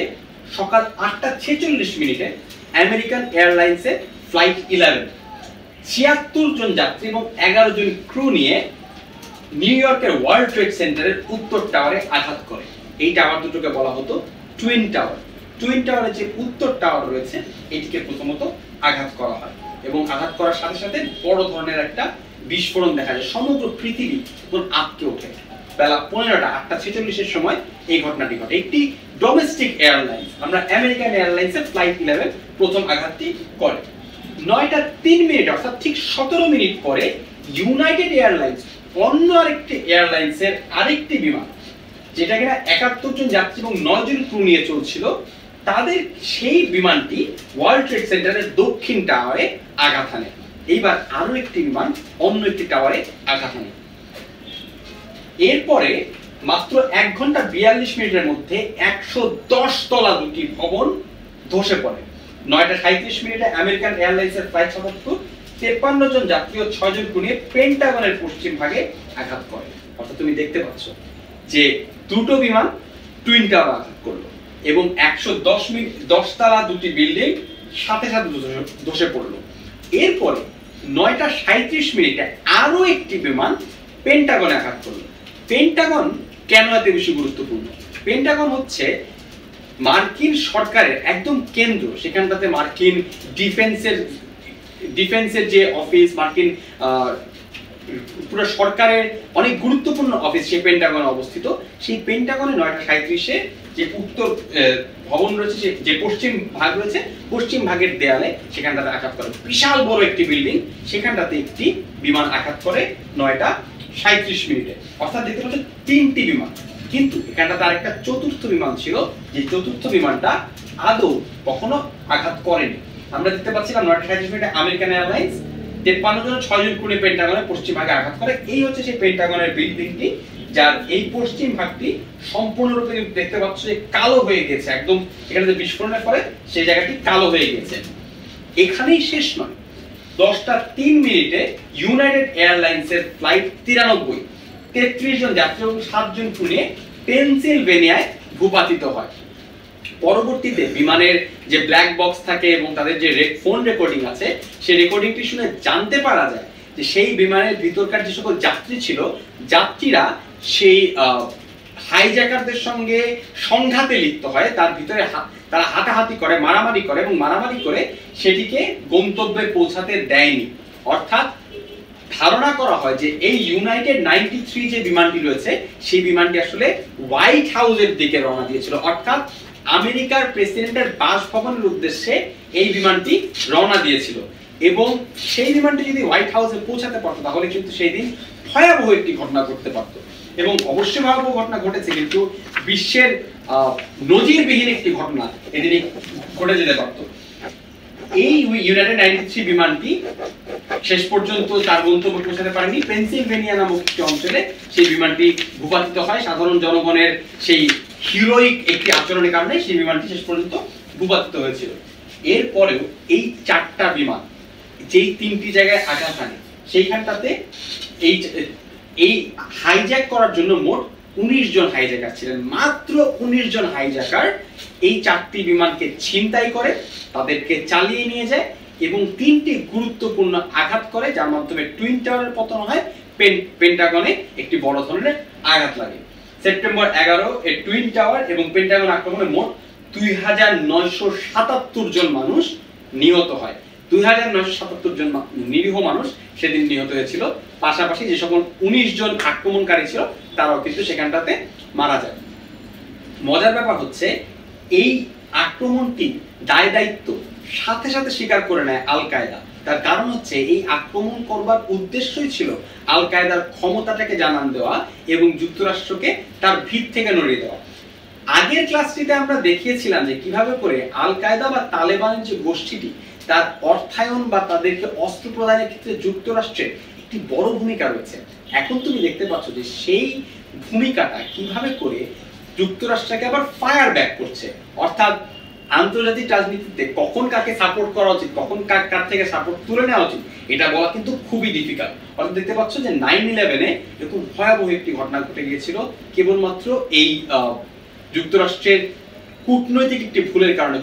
সকাল আটটা ছেচল্লিশ মিনিটে আমেরিকান এয়ারলাইন্সের ফ্লাইট ইলেভেন। ছিয়াত্তর জন যাত্রী এবং এগারো জন ক্রু নিয়ে নিউ ইয়র্কের ওয়ার্ল্ড ট্রেড সেন্টারের উত্তর টাওয়ারে আঘাত করে। এই টাওয়ার দুটোকে বলা হতো টুইন টাওয়ার টুইন টাওয়ারের যে উত্তর টাওয়ার রয়েছে, এটিকে প্রথমত আঘাত করা হয়। এবং আঘাত করার সাথে সাথে বড় ধরনের একটা বিস্ফোরণ দেখা যায়। সমগ্র পৃথিবী তখন আটকে ওঠে। বেলা পনেরোটা, আটটা ছেচল্লিশের সময় এই ঘটনাটি ঘটে। একটি ডোমেস্টিক এয়ারলাইন্স আমরা আমেরিকান এয়ারলাইন্সের ফ্লাইট ইলেভেন প্রথম আঘাতটি করে। নয়টা তিন মিনিট, অর্থাৎ ঠিক সতেরো মিনিট পরে ইউনাইটেড এয়ারলাইন্স অন্য আরেকটি এয়ারলাইন্সের আরেকটি বিমান যেটা কিনা একাত্তর জন যাত্রী এবং নয় জন ক্রু নিয়ে চলছিল, তাদের সেই বিমানটি ওয়ার্ল্ড ট্রেড সেন্টারের দক্ষিণ টাওয়ারে আঘাত হানে। এইবার আরও একটি বিমান অন্য একটি টাওয়ারে আঘাত হানে। এরপরে মাত্র এক ঘণ্টা বিয়াল্লিশ মিনিটের মধ্যে একশো দশ তলা দুটি ভবন ধসে পড়ে। নয়টা সাঁত্রিশ মিনিটে আমেরিকান এয়ারলাইন্সের ফ্লাইট সাতাত্তর তেপ্পান্ন জন যাত্রী ও ছয় জন নিয়ে পেন্টাগনের পশ্চিম ভাগে আঘাত করে। অর্থাৎ তুমি দেখতে পাচ্ছ যে দুটো বিমান টুইন টাওয়ার করল এবং একশো দশ মিনিট দশ তালা দুটি বিল্ডিং সাথে সাথে ধসে- পড়ল। এরপরে নয়টা সাঁত্রিশ মিনিটে আরও একটি বিমান পেন্টাগনে আঘাত করল। পেন্টাগন কেন এত বেশি গুরুত্বপূর্ণ? পেন্টাগন হচ্ছে মার্কিন সরকারের একদম কেন্দ্র। সেখানটাতে মার্কিন ডিফেন্সের ডিফেন্সের যে অফিস মার্কিন পুরো সরকারের অনেক গুরুত্বপূর্ণ অফিস সেই পেন্টাগনে অবস্থিত, সেই পেন্টাগনে নয়টা সাঁত্রিশে যে উত্তর ভবন রয়েছে যে পশ্চিম ভাগ রয়েছে, পশ্চিম ভাগের দেয়ালে সেখানটাতে আঘাত করে। বিশাল বড় একটি বিল্ডিং সেখানটাতে একটি বিমান আঘাত করে নয়টা সাঁত্রিশ মিনিটে। অর্থাৎ দেখতে পাচ্ছেন, তিনটি বিমান। কিন্তু এখানটাতে আরেকটা চতুর্থ বিমান ছিল, যে চতুর্থ বিমানটা আদৌ কখনো আঘাত করেনি। আমরা দেখতে পাচ্ছিলাম নয়টা সাঁত্রিশ মিনিটে আমেরিকান এয়ারলাইন্স তেপ্পান্ন জন ছয় জন কুড়ি পেন্টাগনের পশ্চিম ভাগে আঘাত করে। এই হচ্ছে সেই পেন্টাগনের বিল্ডিংটি, যার এই পশ্চিম ভাগটি সম্পূর্ণরূপে দেখতে পাচ্ছ যে কালো হয়ে গেছে। একদম এখানে যে বিস্ফোরণের পরে সেই জায়গাটি কালো হয়ে গেছে। এখানেই শেষ নয়। দশটা তিন মিনিটে ইউনাইটেড এয়ারলাইন্সের ফ্লাইট তিরানব্বই। তেত্রিশ জন যাত্রী এবং সাতজন ক্রু নিয়ে পেনসিলভেনিয়ায় ভূপাতিত হয়। পরবর্তীতে বিমানের যে ব্ল্যাক বক্স থাকে এবং তাদের যে ফোন রেকর্ডিং আছে, সেই রেকর্ডিংটি শুনে জানতে পারা যায় যে সেই বিমানের ভিতরকার যে সকল যাত্রী ছিল, যাত্রীরা সেই হাইজ্যাকারদের সঙ্গে সংঘাতে লিপ্ত হয়। তার ভিতরে তারা হাতাহাতি করে, মারামারি করে এবং মারামারি করে সেটিকে গন্তব্যে পৌঁছাতে দেয়নি। অর্থাৎ ধারণা করা হয় যে এই ইউনাইটেড নাইনটি থ্রি যে বিমানটি রয়েছে, সেই বিমানটি আসলে হোয়াইট হাউসের দিকে রওনা দিয়েছিল। অর্থাৎ আমেরিকার প্রেসিডেন্টের বাসভবনের উদ্দেশ্যে এই বিমানটি রওনা দিয়েছিল। এবং সেই বিমানটি যদি হোয়াইট হাউসে পৌঁছাতে পারতো, তাহলে কিন্তু সেই দিন ভয়াবহ একটি ঘটনা ঘটতে পারতো। এবং অবশ্যই ভয়াবহ ঘটনা ঘটেছে, কিন্তু বিশ্বের নজিরবিহীন একটি ঘটনা এদিনই ঘটে যেতে পারতো। এই ইউনাইটেড নাইনটি থ্রি বিমানটি শেষ পর্যন্ত তার গন্তব্যে পৌঁছাতে পারেনি। পেনসিলভেনিয়া নামক একটি অঞ্চলে সেই বিমানটি ভূপাতিত হয়। সাধারণ জনগণের সেই হিরোইক একটি আচরণের কারণে সেই বিমানটি শেষ পর্যন্ত ভূপাতিত হয়েছিল। এরপরেও এই চারটা বিমান, যেই তিনটি জায়গায় আঘাত আনে সেইখানটাতে এই এই হাইজ্যাক করার জন্য মোট উনিশ জন হাইজ্যাকার ছিলেন। মাত্র উনিশ জন হাইজ্যাকার এই চারটি বিমানকে ছিনতাই করে, তাদেরকে চালিয়ে নিয়ে যায় এবং তিনটি গুরুত্বপূর্ণ আঘাত করে, যার মাধ্যমে টুইন টাওয়ারের পতন হয়। পেন্টাগনে একটি বড় ধরনের আঘাত লাগে। সেপ্টেম্বর এগারো এই টুইন টাওয়ার এবং পেন্টাগন আক্রমণে মোট দুই হাজার নয়শো সাতাত্তর জন মানুষ নিহত হয়। দুই হাজার নয়শো সাতাত্তর জন নিরীহ মানুষ সেদিন নিহত হয়েছিল। পাশাপাশি যে সকল উনিশ জন আক্রমণকারী ছিল, তারাও কিন্তু সেখানটাতে মারা যায়। মজার ব্যাপার হচ্ছে, এই আক্রমণটি দায় দায়িত্ব সাথে সাথে স্বীকার করে নেয় আল কায়দা তার কারণ হচ্ছে এই আক্রমণ করবার উদ্দেশ্যই ছিল আল কায়দার ক্ষমতাটাকে জানান দেওয়া এবং যুক্তরাষ্ট্রকে তার ভিত থেকে নড়িয়ে দেওয়া। আগের ক্লাসটিতে আমরা দেখিয়েছিলাম যে কীভাবে করে আল কায়দা বা তালেবানের যে গোষ্ঠীটি, তার অর্থায়ন বা তাদেরকে অস্ত্র প্রদানের ক্ষেত্রে যুক্তরাষ্ট্রের একটি বড় ভূমিকা রয়েছে। এখন তুমি দেখতে পাচ্ছ যে সেই ভূমিকাটা কীভাবে করে যুক্তরাষ্ট্রকে আবার ফায়ার ব্যাক করছে। অর্থাৎ আন্তর্জাতিক রাজনীতিতে কখন কাকে সাপোর্ট করা উচিত, কখন কার থেকে সাপোর্ট তুলে নেওয়া উচিত, এটা বলা কিন্তু খুবই ডিফিকাল্ট অর্থাৎ দেখতে পাচ্ছ যে নাইন ইলেভেনে এরকম ভয়াবহ একটি ঘটনা ঘটে গিয়েছিল, কেবলমাত্র এই যুক্তরাষ্ট্রের কূটনৈতিক একটি ভুলের কারণে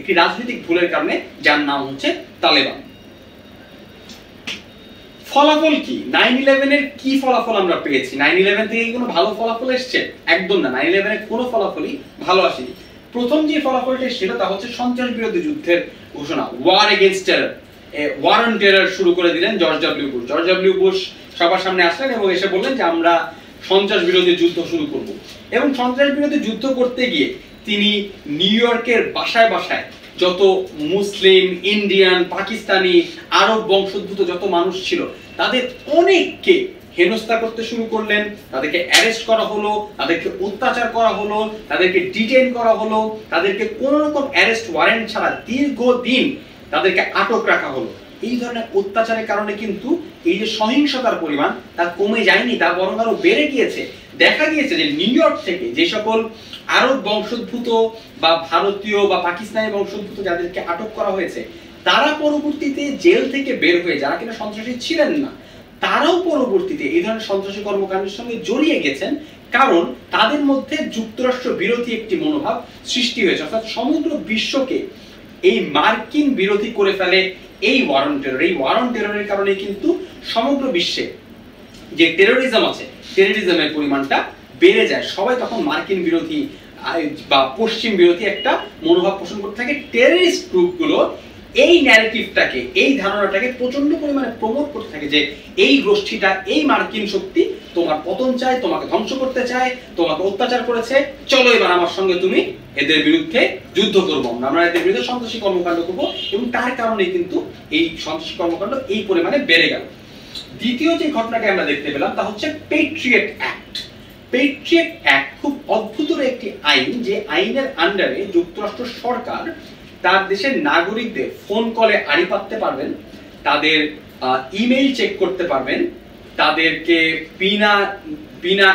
একটি রাজনৈতিক ভুলের কারণে যার নাম হচ্ছে তালেবান। ফলাফল কি? নাইন ইলেভেনের কি ফলাফল আমরা পেয়েছি? নাইন ইলেভেন থেকে কোনো ভালো ফলাফল এসছে? একদম না নাইন ইলেভেনের কোনো ফলাফলই ভালো আসেনি। প্রথম যে ফলাফলটা ছিল তা হচ্ছে সন্ত্রাস বিরোধী যুদ্ধের ঘোষণা war against terror war on terror শুরু করে দিলেন George W Bush. George W Bush সবার সামনে আসলেন এবং এসে বললেন যে, আমরা সন্ত্রাস বিরোধী যুদ্ধ শুরু করব। এবং সন্ত্রাস বিরোধী যুদ্ধ করতে গিয়ে তিনি নিউ ইয়র্কের বাসায় বাসায় যত মুসলিম, ইন্ডিয়ান, পাকিস্তানি, আরব বংশোদ্ভূত যত মানুষ ছিল, তাদের অনেককে হেনস্থা করতে শুরু করলেন, তাদেরকে অ্যারেস্ট করা হলো, তাদেরকে অত্যাচার করা হলো, তাদেরকে ডিটেইন করা হলো, তাদেরকে কোন রকম অ্যারেস্ট ওয়ারেন্ট ছাড়া দীর্ঘদিন তাদেরকে আটক রাখা হলো। এই ধরনের অত্যাচারের কারণে কিন্তু এই যে সহিংসতার পরিমাণ, তা কমে যায়নি, তা বরং আরও বেড়ে গিয়েছে। দেখা গিয়েছে যে নিউ ইয়র্ক থেকে যে সকল আরব বংশোদ্ভূত বা ভারতীয় বা পাকিস্তানি বংশোদ্ভূত যাদেরকে আটক করা হয়েছে, তারা পরবর্তীতে জেল থেকে বের হয়ে, যারা কিনা সন্ত্রাসী ছিলেন না তারাও পরবর্তীতে এই ধরনের সন্ত্রাসী কর্মকাণ্ডের সঙ্গে জড়িয়ে গেছেন, কারণ তাদের মধ্যে যুক্তরাষ্ট্র বিরোধী একটি মনোভাব সৃষ্টি হয়েছে। অর্থাৎ সমগ্র বিশ্বকে এই মার্কিন বিরোধী করে ফেলে এই ওয়ারন টেরর। এই ওয়ারন টেররের কারণে কিন্তু সমগ্র বিশ্বে যে টেরোরিজম আছে টেরোরিজমের পরিমাণটা বেড়ে যায়। সবাই তখন মার্কিন বিরোধী বা পশ্চিম বিরোধী একটা মনোভাব পোষণ করতে থাকে। টেররিস্ট গ্রুপগুলো এই ন্যারেটিভটাকে এই ধারণাটাকে প্রচণ্ড পরিমাণে প্রমোট করতে থাকে যে এই গোষ্ঠীটা, এই মার্কিন শক্তি তোমার পতন চায়, তোমাকে ধ্বংস করতে চায়, তোমাকে অত্যাচার করেছে। চলো এবার আমার সঙ্গে তুমি এদের বিরুদ্ধে যুদ্ধ করব আমরা। এদের বিরুদ্ধে সন্ত্রাসী কর্মকাণ্ড করব এবং তার কারণে কিন্তু এই সন্ত্রাসী কর্মকাণ্ড এই পরিমাণে বেড়ে গেল। দ্বিতীয় যে ঘটনাকে আমরা দেখতে পেলাম তা হচ্ছে পেট্রিয়েট অ্যাক্ট পেট্রিয়েট অ্যাক্ট খুব অদ্ভুত একটি আইন যে আইনের আন্ডারে যুক্তরাষ্ট্র সরকার তার দেশের নাগরিকদের ফোন কলে আড়ি পাততে পারবেন, তাদের ইমেইল চেক করতে পারবেন, তাদেরকে বিনা বিনা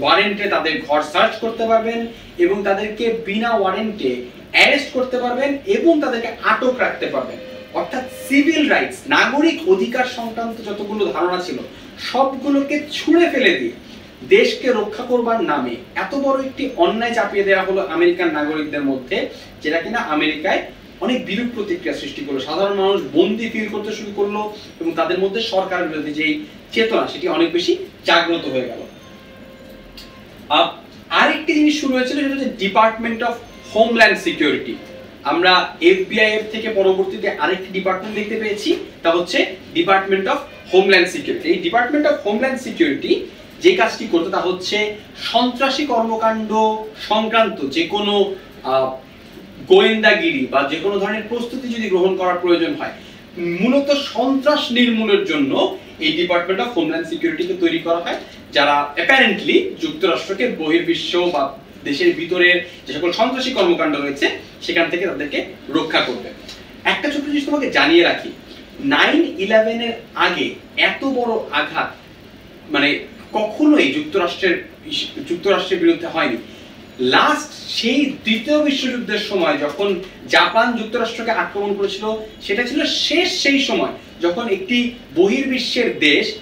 ওয়ারেন্টে তাদের ঘর সার্চ করতে পারবেন এবং তাদেরকে বিনা ওয়ারেন্টে অ্যারেস্ট করতে পারবেন এবং তাদেরকে আটক রাখতে পারবেন। অর্থাৎ সিভিল রাইটস নাগরিক অধিকার সংক্রান্ত যতগুলো ধারণা ছিল, সবগুলোকে ছুঁড়ে ফেলে দিয়ে দেশকে রক্ষা করবার নামে এত বড় একটি অন্যায় চাপিয়ে দেওয়া হলো আমেরিকান নাগরিকদের মধ্যে, যেটা কিনা আমেরিকায় অনেক বিরূপ প্রতিক্রিয়া সৃষ্টি করল। সাধারণ মানুষ বন্দি ফিল করতে শুরু করল এবং তাদের মধ্যে সরকার বিরোধী যেই চেতনা, সেটি অনেক বেশি জাগ্রত হয়ে গেল। আরেকটি জিনিস শুরু হয়েছিল, সেটা হচ্ছে ডিপার্টমেন্ট অফ হোমল্যান্ড সিকিউরিটি আমরা এফবিআই এর থেকে পরবর্তীতে আরেকটি ডিপার্টমেন্ট দেখতে পেয়েছি, তা হচ্ছে ডিপার্টমেন্ট অফ হোমল্যান্ড সিকিউরিটি এই ডিপার্টমেন্ট অফ হোমল্যান্ড সিকিউরিটি যে কাজটি করতো, তা হচ্ছে সন্ত্রাসী কর্মকাণ্ড সংক্রান্ত যে কোনো গোয়েন্দাগিরি বা যে কোনো ধরনের প্রস্তুতি যদি গ্রহণ করার প্রয়োজন হয়, মূলত সন্ত্রাস নির্মূলের জন্য এই ডিপার্টমেন্ট অফ হোমল্যান্ড সিকিউরিটিকে তৈরি করা হয়, যারা অ্যাপারেন্টলি যুক্তরাষ্ট্রকে বহির্বিশ্ব বা দেশের ভিতরের যে সকল সন্ত্রাসী কর্মকাণ্ড রয়েছে সেখান থেকে তাদেরকে রক্ষা করবে। একটা ছোট জিনিস তোমাকে জানিয়ে রাখি নাইন ইলেভেনের আগে এত বড় আঘাত মানে কখনোই যুক্তরাষ্ট্রের যুক্তরাষ্ট্রের বিরুদ্ধে হয়নি। লাস্ট সেই দ্বিতীয় বিশ্বযুদ্ধের সময় যখন জাপান যুক্তরাষ্ট্রকে আক্রমণ করেছিল, সেটা ছিল শেষ সেই সময় যখন একটি বহির্বিশ্বের দেশ,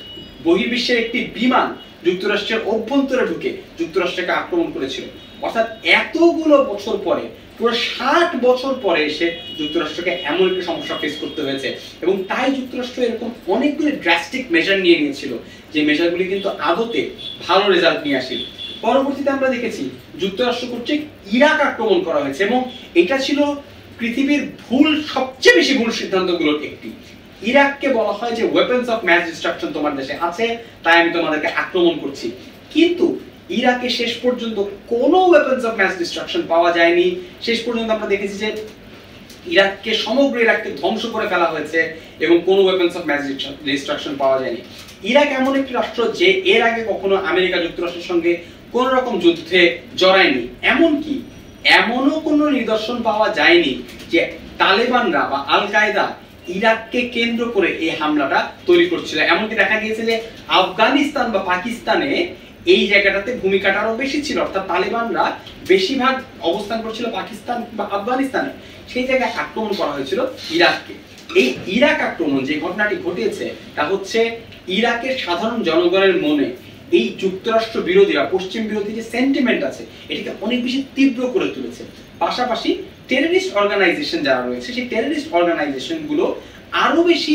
বহির্বিশ্বের একটি বিমান যুক্তরাষ্ট্রের অভ্যন্তরে ঢুকে যুক্তরাষ্ট্রকে আক্রমণ করেছিল। অর্থাৎ এতগুলো বছর পরে, পুরো ষাট বছর পরে এসে যুক্তরাষ্ট্রকে এমন একটি সমস্যা ফেস করতে হয়েছে। এবং তাই যুক্তরাষ্ট্র এরকম অনেকগুলি ড্রাস্টিক মেজার নিয়ে নিয়েছিল। যে মেজারগুলি কিন্তু আদতে ভালো রেজাল্ট নিয়ে আসে। পরবর্তীতে আমরা দেখেছি যুক্তরাষ্ট্র কর্তৃক ইরাক আক্রমণ করা হয়েছে এবং এটা ছিল পৃথিবীর ভুল, সবচেয়ে বেশি ভুল সিদ্ধান্তগুলোর একটি। ইরাককে বলা হয় যে ওয়েপন্স অফ ম্যাস ডিস্ট্রাকশন তোমার দেশে আছে, তাই আমি তোমাদেরকে আক্রমণ করছি। কিন্তু ইরাকে শেষ পর্যন্ত কোনো ওয়েপেন্স অফ ম্যাচ ডিস্ট্রাকশন পাওয়া যায়নি। শেষ পর্যন্ত আমরা দেখেছি যে ইরাককে সমগ্র ইরাককে ধ্বংস করে ফেলা হয়েছে এবং কোনো ওয়েপন্স অফ ম্যাচ ডিস্ট্রাকশন পাওয়া যায়নি। ইরাক এমন একটি রাষ্ট্র যে এর আগে কখনো আমেরিকা যুক্তরাষ্ট্রের সঙ্গে কোন রকম যুদ্ধে জড়ায়নি। এমনকি এমনও কোনো নিদর্শন পাওয়া যায়নি যে তালেবানরা বা আল কায়দা ইরাককে কেন্দ্র করে এই হামলাটা তৈরি করছিল। এমনকি দেখা গিয়েছে যে আফগানিস্তান বা পাকিস্তানে এই জায়গাটাতে ভূমিকাটা আরও বেশি ছিল। অর্থাৎ তালেবানরা বেশিরভাগ অবস্থান করছিল পাকিস্তান বা আফগানিস্তানে। সেই জায়গায় আক্রমণ করা হয়েছিল ইরাককে। এই ইরাক আক্রমণ যে ঘটনাটি ঘটিয়েছে তা হচ্ছে ইরাকের সাধারণ জনগণের মনে এই যুক্তরাষ্ট্র বিরোধী বা পশ্চিম বিরোধী যে সেন্টিমেন্ট আছে, এটিকে অনেক বেশি তীব্র করে তুলেছে। পাশাপাশি টেররিস্ট অর্গানাইজেশন যারা রয়েছে, সেই টেররিস্ট অর্গানাইজেশনগুলো আরও বেশি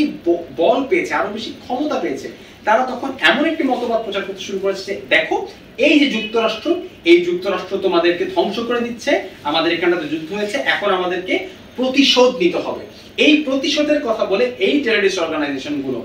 বল পেয়েছে, আরও বেশি ক্ষমতা পেয়েছে। তারা তখন এমন একটি মতবাদ প্রচার করতে শুরু করেছে দেখো, এই যে যুক্তরাষ্ট্র, এই যুক্তরাষ্ট্র তোমাদেরকে ধ্বংস করে দিচ্ছে, আমাদের এখানটাতে যুদ্ধ হয়েছে, এখন আমাদেরকে প্রতিশোধ নিতে হবে। এই প্রতিশোধের কথা বলে এই টেররিস্ট অর্গানাইজেশনগুলো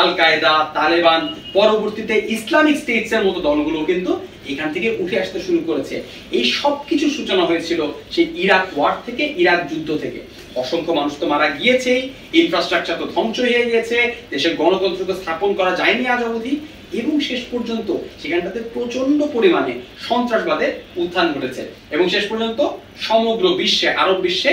আল কায়দা তালেবান পরবর্তীতে ইসলামিক স্টেটস এর মতো দলগুলো কিন্তু এখান থেকে উঠে আসতে শুরু করেছে। এই সব কিছু সূচনা হয়েছিল সেই ইরাক ওয়ার থেকে, ইরাক যুদ্ধ থেকে। অসংখ্য মানুষ তো মারা গিয়েছেই ইনফ্রাস্ট্রাকচার তো ধ্বংস হয়ে গেছে দেশের গণতন্ত্রকে স্থাপন করা যায়নি আজ অবধি। এবং শেষ পর্যন্ত সেখানটাতে প্রচণ্ড পরিমাণে সন্ত্রাসবাদের উত্থান ঘটেছে। এবং শেষ পর্যন্ত সমগ্র বিশ্বে, আরব বিশ্বে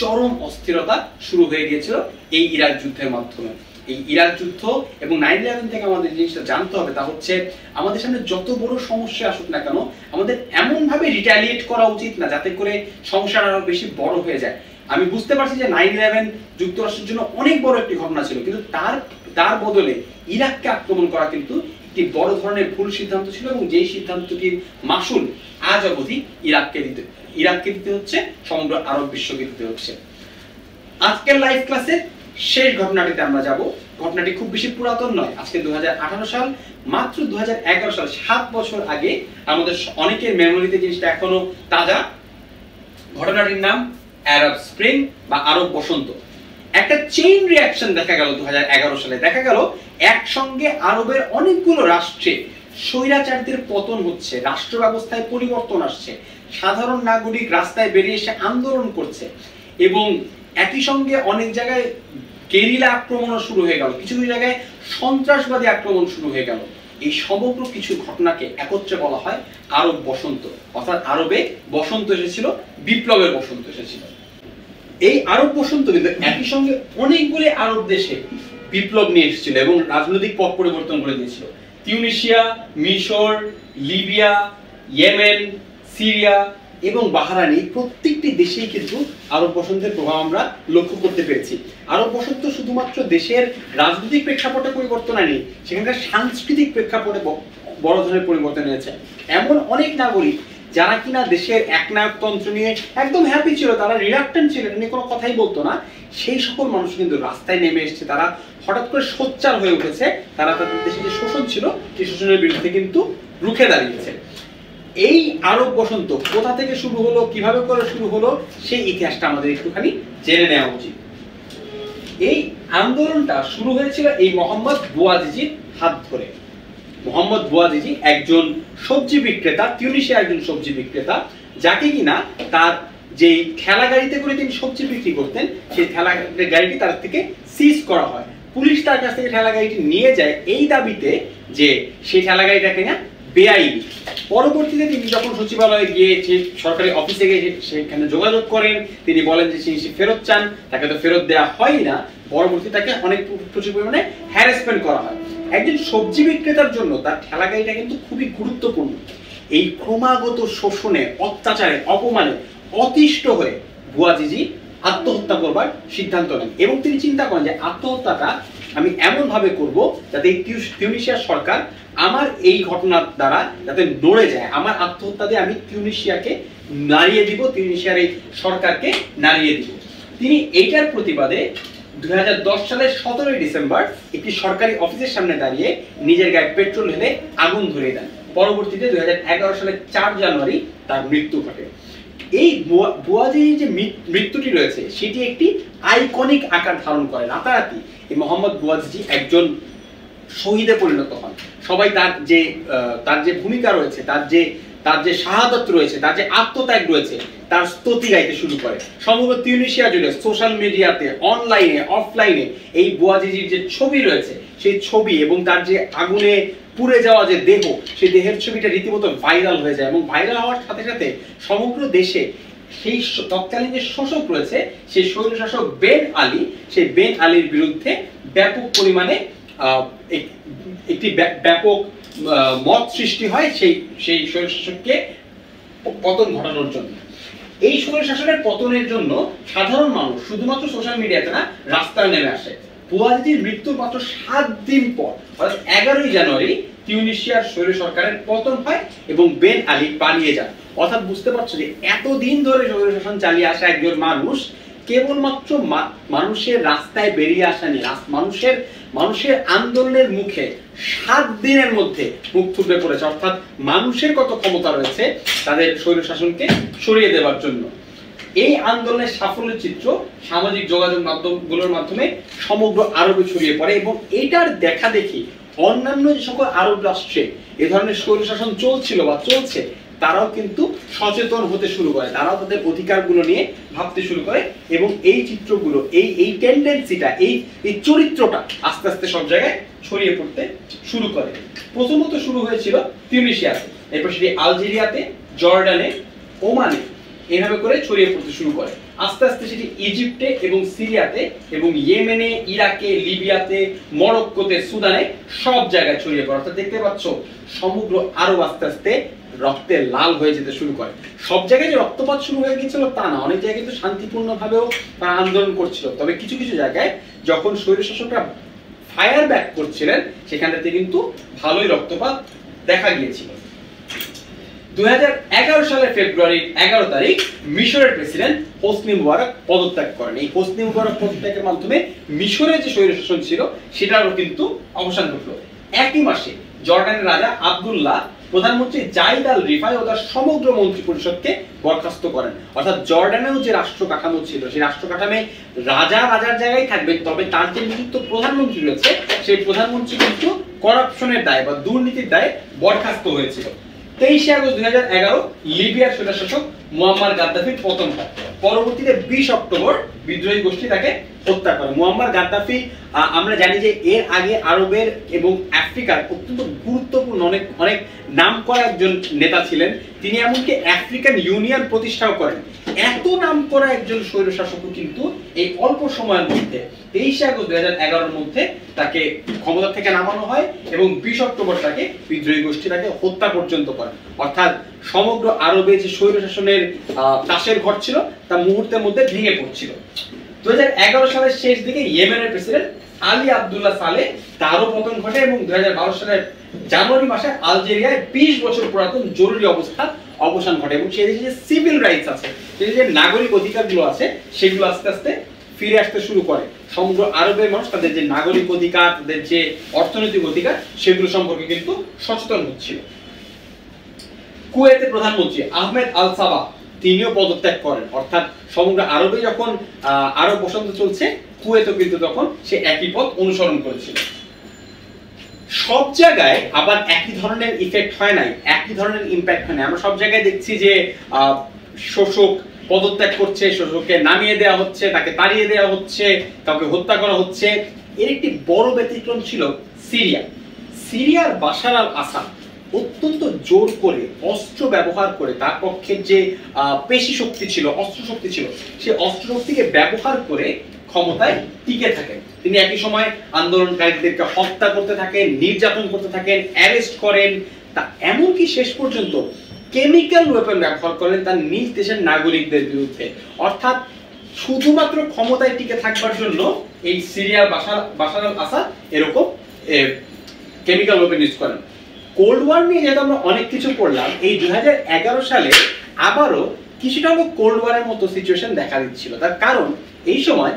চরম অস্থিরতা শুরু হয়ে গিয়েছিল এই ইরাক যুদ্ধের মাধ্যমে। এই ইরাক যুদ্ধ এবং নাইন ইলেভেন থেকে আমাদের জিনিসটা জানতে হবে, তা হচ্ছে আমাদের সামনে যত বড় সমস্যা আসুক না কেন, আমাদের এমন ভাবে রিটালিয়েট করা উচিত না, যাতে করে সমস্যা আরও বেশি বড় হয়ে যায়। আমি বুঝতে পারছি যে নাইন ইলেভেন যুক্তরাষ্ট্রের জন্য অনেক বড় একটি ঘটনা ছিল, কিন্তু তার তার বদলে ইরাককে আক্রমণ করা কিন্তু একটি বড় ধরনের ভুল সিদ্ধান্ত ছিল এবং যেই সিদ্ধান্তটির মাসুল আজ অবধি ইরাককে দিতে ইরাককে দিতে হচ্ছে? সমগ্র আরব বিশ্বকে দিতে হচ্ছে? আজকের লাইভ ক্লাসে শেষ ঘটনাটিতে আমরা যাব। ঘটনাটি খুব বেশি পুরাতন নয়, আজকে দু সাল, মাত্র দু সাল, সাত বছর আগে আমাদের অনেকের মেমোরিতে জিনিসটা এখনও তাজা। ঘটনাটির নাম অ্যারব স্প্রিং বা আরব বসন্ত। একটা চেইন রিয়াকশন দেখা গেল দু হাজার এগারো সালে। দেখা গেল, একসঙ্গে আরবের অনেকগুলো রাষ্ট্রে স্বৈরাচারদের পতন হচ্ছে রাষ্ট্র ব্যবস্থায় পরিবর্তন আসছে। সাধারণ নাগরিক রাস্তায় বেরিয়ে এসে আন্দোলন করছে এবং একই সঙ্গে অনেক জায়গায় গেরিলা আক্রমণও শুরু হয়ে গেল। কিছু কিছু জায়গায় সন্ত্রাসবাদী আক্রমণ শুরু হয়ে গেল। এই সমগ্র কিছু ঘটনাকে একত্রে বলা হয় আরব বসন্ত। অর্থাৎ আরবে বসন্ত এসেছিল, বিপ্লবের বসন্ত এসেছিল। এই আরব বসন্ত কিন্তু একই সঙ্গে অনেকগুলি আরব দেশে বিপ্লব নিয়ে এসেছিল এবং রাজনৈতিক পথ পরিবর্তন করে দিয়েছিল। তিউনিশিয়া মিশর, লিবিয়া, ইয়েমেন সিরিয়া এবং বাহারানি প্রত্যেকটি দেশেই কিন্তু আরব বসন্তের প্রভাব আমরা লক্ষ্য করতে পেরেছি। আরব বসন্ত শুধুমাত্র দেশের রাজনৈতিক প্রেক্ষাপটে পরিবর্তন আনেনি সেখানকার সাংস্কৃতিক প্রেক্ষাপটে বড় ধরনের পরিবর্তন এনেছে এমন অনেক নাগরিক যারা কিনা দেশের একনায়কতন্ত্র নিয়ে একদম হ্যাপি ছিল, তারা রিলাক্টেন্ট ছিল নিয়ে কোনো কথাই বলতো না। সেই সকল মানুষ কিন্তু রাস্তায় নেমে এসছে, তারা হঠাৎ করে সোচ্চার হয়ে উঠেছে, তারা তাদের দেশে যে শোষণ ছিল, সেই শোষণের বিরুদ্ধে কিন্তু রুখে দাঁড়িয়েছে। এই আরব বসন্ত কোথা থেকে শুরু হলো, কীভাবে করে শুরু হলো, সেই ইতিহাসটা আমাদের একটুখানি জেনে নেওয়া উচিত। এই আন্দোলনটা শুরু হয়েছিল এই মোহাম্মদ বুয়াজিজির হাত ধরে। মোহাম্মদ বুয়াজিজি একজন সবজি বিক্রেতা টিউনিশিয়া একজন সবজি বিক্রেতা, যাকে কিনা তার যে ঠেলা গাড়িতে করে তিনি সবজি বিক্রি করতেন, সেই ঠেলা গাড়িটি তার থেকে সিজ করা হয়। পুলিশ তার কাছ থেকে ঠেলা গাড়িটি নিয়ে যায়, এই দাবিতে যে সেই ঠেলা গাড়িটাকে না বেআইনি। পরবর্তীতে তিনি যখন সচিবালয়ে গিয়ে সরকারি অফিসে গিয়ে সেখানে যোগাযোগ করেন, তিনি বলেন যে তিনি ফেরত চান, তাকে তো ফেরত দেওয়া হয় না। পরবর্তী তাকে অনেক প্রচুর পরিমাণে হ্যারাসমেন্ট করা হয়। একজন সবজি বিক্রেতার জন্য তার ঠেলাগাড়িটা কিন্তু খুবই গুরুত্বপূর্ণ। এই ক্রমাগত শোষণে, অত্যাচারে, অপমানে অতিষ্ঠ হয়ে বুয়াজিজি আত্মহত্যা করবার সিদ্ধান্ত নেন এবং তিনি চিন্তা করেন যে আত্মহত্যাটা আমি এমন ভাবে করব যাতে এই টিউনিশিয়ার সরকার আমার এই ঘটনার দ্বারা যাতে নড়ে যায়, আমার আত্মহত্যা দিয়ে আমি টিউনিশিয়াকে নাড়িয়ে দিব টিউনিশিয়ার এই সরকারকে নাড়িয়ে দিব। তিনি এইটার প্রতিবাদে দুই সালের সতেরোই ডিসেম্বর একটি সরকারি অফিসের সামনে দাঁড়িয়ে নিজের গায়ে পেট্রোল ঢেলে আগুন ধরিয়ে দেন। পরবর্তীতে দুই হাজার এগারো সালের চার জানুয়ারি তার মৃত্যু ঘটে। এই বুয়াজির যে মৃত্যুটি রয়েছে, সেটি একটি আইকনিক আকার ধারণ করে। রাতারাতি এই মোহাম্মদ বুয়াজি একজন শহীদে পরিণত হন। সবাই তার যে তার যে ভূমিকা রয়েছে, তার যে তার যে শাহাদত রয়েছে, তার যে আত্মত্যাগ রয়েছে, তার স্তুতি গাইতে শুরু করে। সমগ্র তিউনিশিয়া জুড়ে সোশ্যাল মিডিয়াতে, অনলাইনে, অফলাইনে এই বুয়াজিজির যে ছবি রয়েছে, সেই ছবি এবং তার যে আগুনে পুড়ে যাওয়া যে দেহ, সেই দেহের ছবিটা রীতিমতো ভাইরাল হয়ে যায় এবং ভাইরাল হওয়ার সাথে সাথে সমগ্র দেশে সেই তৎকালীন যে শোষক রয়েছে, সেই স্বৈর শাসক বেন আলী, সেই বেন আলীর বিরুদ্ধে ব্যাপক পরিমাণে একটি ব্যাপক মত সৃষ্টি হয় সেই সেই শাসককে পতন ঘটানোর জন্য। এই স্বৈর শাসনের পতনের জন্য সাধারণ মানুষ, শুধুমাত্র সোশ্যাল মিডিয়াতে না, রাস্তায় নেমে আসে। বুয়াজির মৃত্যুর মাত্র সাত দিন পর, অর্থাৎ এগারোই জানুয়ারি টিউনিশিয়ার স্বৈর সরকারের পতন হয় এবং বেন আলী পালিয়ে যান। অর্থাৎ বুঝতে পারছ যে এতদিন ধরে স্বৈর শাসন চালিয়ে আসা একজন মানুষ কেবলমাত্র মানুষের রাস্তায় বেরিয়ে আসা নিয়ে মানুষের মানুষের আন্দোলনের মুখে সাত দিনের মধ্যে মুখ থুবড়ে পড়েছে। অর্থাৎ মানুষের কত ক্ষমতা রয়েছে তাদের স্বৈর শাসনকে সরিয়ে দেওয়ার জন্য। এই আন্দোলনের সাফল্যের চিত্র সামাজিক যোগাযোগ মাধ্যমগুলোর মাধ্যমে সমগ্র আরবে ছড়িয়ে পড়ে এবং এটার দেখা দেখি অন্যান্য যে সকল আরব রাষ্ট্রে এ ধরনের স্বৈরশাসন চলছিল বা চলছে তারাও কিন্তু সচেতন হতে শুরু করে। তারাও তাদের অধিকারগুলো নিয়ে ভাবতে শুরু করে এবং এই চিত্রগুলো, এই এই টেন্ডেন্সিটা এই এই চরিত্রটা আস্তে আস্তে সব জায়গায় ছড়িয়ে পড়তে শুরু করে। প্রথমত শুরু হয়েছিল তিউনিশিয়াতে, এরপর সেটি আলজেরিয়াতে, জর্ডানে, ওমানে এভাবে করে ছড়িয়ে পড়তে শুরু করে। আস্তে আস্তে সেটি ইজিপ্টে এবং সিরিয়াতে এবং ইয়েমেনে, ইরাকে, লিবিয়াতে, মরক্কোতে, সুদানে সব জায়গায় ছড়িয়ে পড়ে। অর্থাৎ দেখতে পাচ্ছ, সমগ্র আরও আস্তে আস্তে রক্তে লাল হয়ে যেতে শুরু করে। সব জায়গায় যে রক্তপাত শুরু হয়ে গেছিল তা না, অনেক জায়গায় কিন্তু শান্তিপূর্ণ ভাবেও তারা আন্দোলন করছিল। তবে কিছু কিছু জায়গায় যখন স্বৈর শাসকরা ফায়ার ব্যাক করছিলেন সেখান থেকে কিন্তু ভালোই রক্তপাত দেখা গিয়েছিল। সালের ফেব্রুয়ারির এগারো তারিখ মিশরের প্রেসিডেন্ট হোসনি মুবারক পদত্যাগ করেন। এই হোসনি মুবারক পদত্যাগের মাধ্যমে মিশরের যে স্বৈরশাসন ছিল, সেটারও কিন্তু অবসান ঘটলো। একই মাসে জর্ডানের রাজা আবদুল্লাহ প্রধানমন্ত্রী জাইদ আল রিফাই ও তার সমগ্র মন্ত্রী পরিষদকে বরখাস্ত করেন। অর্থাৎ জর্ডানেও যে রাষ্ট্র কাঠামো ছিল, সেই রাষ্ট্র কাঠামে রাজা রাজার জায়গায় থাকবে, তবে তার যে নিযুক্ত প্রধানমন্ত্রী রয়েছে, সেই প্রধানমন্ত্রী কিন্তু করাপশনের দায় বা দুর্নীতির দায়ে বরখাস্ত হয়েছিল। তেইশে আগস্ট দুই হাজার এগারো, লিবিয়ার স্বৈরশাসক মুয়াম্মার গাদ্দাফির পতন হয়। পরবর্তীতে বিশ অক্টোবর বিদ্রোহী গোষ্ঠী তাকে হত্যা করে। মুয়াম্মার গাদ্দাফি আমরা জানি যে এর আগে আরবের এবং আফ্রিকার অত্যন্ত গুরুত্বপূর্ণ অনেক অনেক নাম করা একজন নেতা ছিলেন। তিনি এমনকি আফ্রিকান ইউনিয়ন প্রতিষ্ঠাও করেন। এত নাম করা একজন স্বৈরশাসকও কিন্তু এই অল্প সময়ের মধ্যে, তেইশে আগস্ট দুই হাজার এগারোর মধ্যে তাকে ক্ষমতা থেকে নামানো হয় এবং বিশ অক্টোবর তাকে বিদ্রোহী গোষ্ঠী তাকে হত্যা পর্যন্ত করেন। অর্থাৎ সমগ্র আরবে যে স্বৈরশাসনের আহ তাসের ঘর ছিল, তা মুহূর্তের মধ্যে ভেঙে পড়ছিল। দু সালের শেষ দিকে ইয়েমেনের প্রেসিডেন্ট আলী সালে তারও পতন ঘটে এবং সালের জানুয়ারি মাসে আলজেরিয়ায় বিশ বছর পুরাতন জরুরি অবস্থা অবসান ঘটে এবং সেই দেশে যে সিভিল রাইটস আছে, সেই যে নাগরিক অধিকারগুলো আছে, সেগুলো আস্তে আস্তে ফিরে আসতে শুরু করে। সমগ্র আরবের মানুষ তাদের যে নাগরিক অধিকার, তাদের যে অর্থনৈতিক অধিকার, সেগুলো সম্পর্কে কিন্তু সচেতন হচ্ছিল। কুয়েতে প্রধানমন্ত্রী আহমেদ আল সাবা তিনিও পদত্যাগ করেন। অর্থাৎ সমগ্র আরবে যখন আরব বসন্ত চলছে কুয়েতও কিন্তু তখন সে একই পথ অনুসরণ করেছিল। সব জায়গায় আবার একই ধরনের ইফেক্ট হয় নাই, একই ধরনের ইম্প্যাক্ট হয় নাই। আমরা সব জায়গায় দেখছি যে শোষক পদত্যাগ করছে, শোষককে নামিয়ে দেওয়া হচ্ছে, তাকে তাড়িয়ে দেওয়া হচ্ছে, কাউকে হত্যা করা হচ্ছে। এর একটি বড় ব্যতিক্রম ছিল সিরিয়া। সিরিয়ার বাশার আল আসাদ অত্যন্ত জোর করে, অস্ত্র ব্যবহার করে তার পক্ষের যে পেশি শক্তি ছিল, অস্ত্র শক্তি ছিল, সে অস্ত্র শক্তিকে ব্যবহার করে ক্ষমতায় টিকে থাকেন তিনি একই সময় আন্দোলনকারীদেরকে হত্যা করতে থাকেন, নির্যাতন করতে থাকেন, অ্যারেস্ট করেন। তা এমনকি শেষ পর্যন্ত কেমিক্যাল ওয়েপন ব্যবহার করেন তার নিজ দেশের নাগরিকদের বিরুদ্ধে। অর্থাৎ শুধুমাত্র ক্ষমতায় টিকে থাকবার জন্য এই সিরিয়ার বাসার বাসার আল আসাদ এরকম কেমিক্যাল ওয়েপন ইউজ করেন। কোল্ড ওয়ার নিয়ে যেহেতু আমরা অনেক কিছু পড়লাম, এই দুই সালে আবারও কিছুটা হলো কোল্ড ওয়ারের মতো সিচুয়েশন দেখা দিচ্ছিল। তার কারণ, এই সময়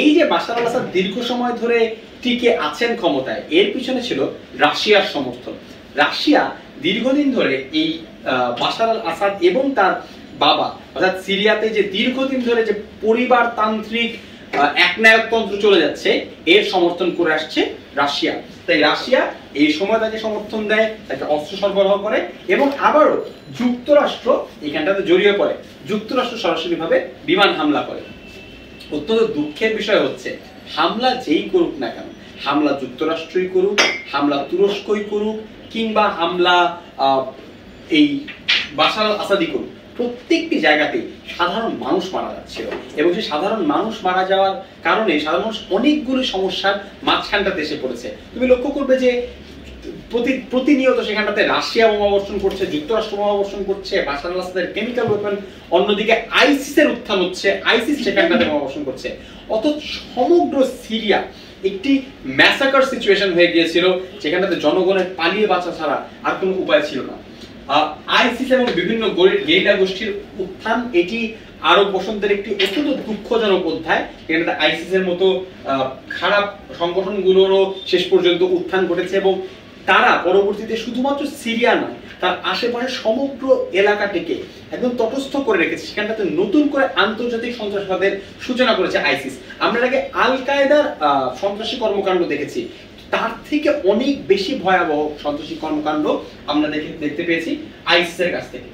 এই যে বাশার আল আসাদ দীর্ঘ সময় ধরে টিকে আছেন ক্ষমতায়, এর পিছনে ছিল রাশিয়ার সমর্থন। রাশিয়া দীর্ঘদিন ধরে এই বাশার আল আসাদ এবং তার বাবা, অর্থাৎ সিরিয়াতে যে দীর্ঘদিন ধরে যে পরিবারতান্ত্রিক একনায়কতন্ত্র চলে যাচ্ছে, এর সমর্থন করে আসছে রাশিয়া। তাই রাশিয়া এই সময় তাকে সমর্থন দেয়, তাকে অস্ত্র সরবরাহ করে এবং আবারও যুক্তরাষ্ট্র এখানটাতে জড়িয়ে পড়ে। যুক্তরাষ্ট্র সরাসরি ভাবে বিমান হামলা করে। অত্যন্ত দুঃখের বিষয় হচ্ছে, হামলা যেই করুক না কেন, হামলা যুক্তরাষ্ট্রই করুক, হামলা তুরস্কই করুক, কিংবা হামলা এই বাশার আসাদি করুক প্রত্যেকটি জায়গাতেই সাধারণ মানুষ মারা যাচ্ছিল। এবং সেই সাধারণ মানুষ মারা যাওয়ার কারণে সাধারণ মানুষ অনেকগুলো সমস্যার মাঝখানটাতে এসে পড়েছে। তুমি লক্ষ্য করবে যে প্রতি, প্রতিনিয়ত সেখানটাতে রাশিয়া বোমাবর্ষণ করছে, যুক্তরাষ্ট্র বোমাবর্ষণ করছে আল আসাদের কেমিক্যাল ওয়েপন অন্যদিকে আইসিসের উত্থান হচ্ছে আইসিস সেখানটাতে বোমাবর্ষণ করছে। অথচ সমগ্র সিরিয়া একটি ম্যাসাকার সিচুয়েশন হয়ে গিয়েছিল, যেখানটাতে জনগণের পালিয়ে বাঁচা ছাড়া আর কোনো উপায় ছিল না। এবং বিভিন্ন গোষ্ঠীর উত্থান, এটি আরব বসন্তের একটি অত্যন্ত দুঃখজনক অধ্যায়। যেখানে আইসিস এর মতো খারাপ সংগঠনগুলোরও শেষ পর্যন্ত উত্থান ঘটেছে এবং তারা পরবর্তীতে শুধুমাত্র সিরিয়া নয়, তার আশেপাশে সমগ্র এলাকাটিকে একদম তটস্থ করে রেখেছে। সেখানটাতে নতুন করে আন্তর্জাতিক সন্ত্রাসবাদের সূচনা করেছে আইসিস। আমরা আগে আল কায়দার সন্ত্রাসী কর্মকাণ্ড দেখেছি। তার থেকে অনেক বেশি ভয়াবহ সন্ত্রাসী কর্মকাণ্ড আমরা দেখে, দেখতে পেয়েছি আইসিসের কাছ থেকে।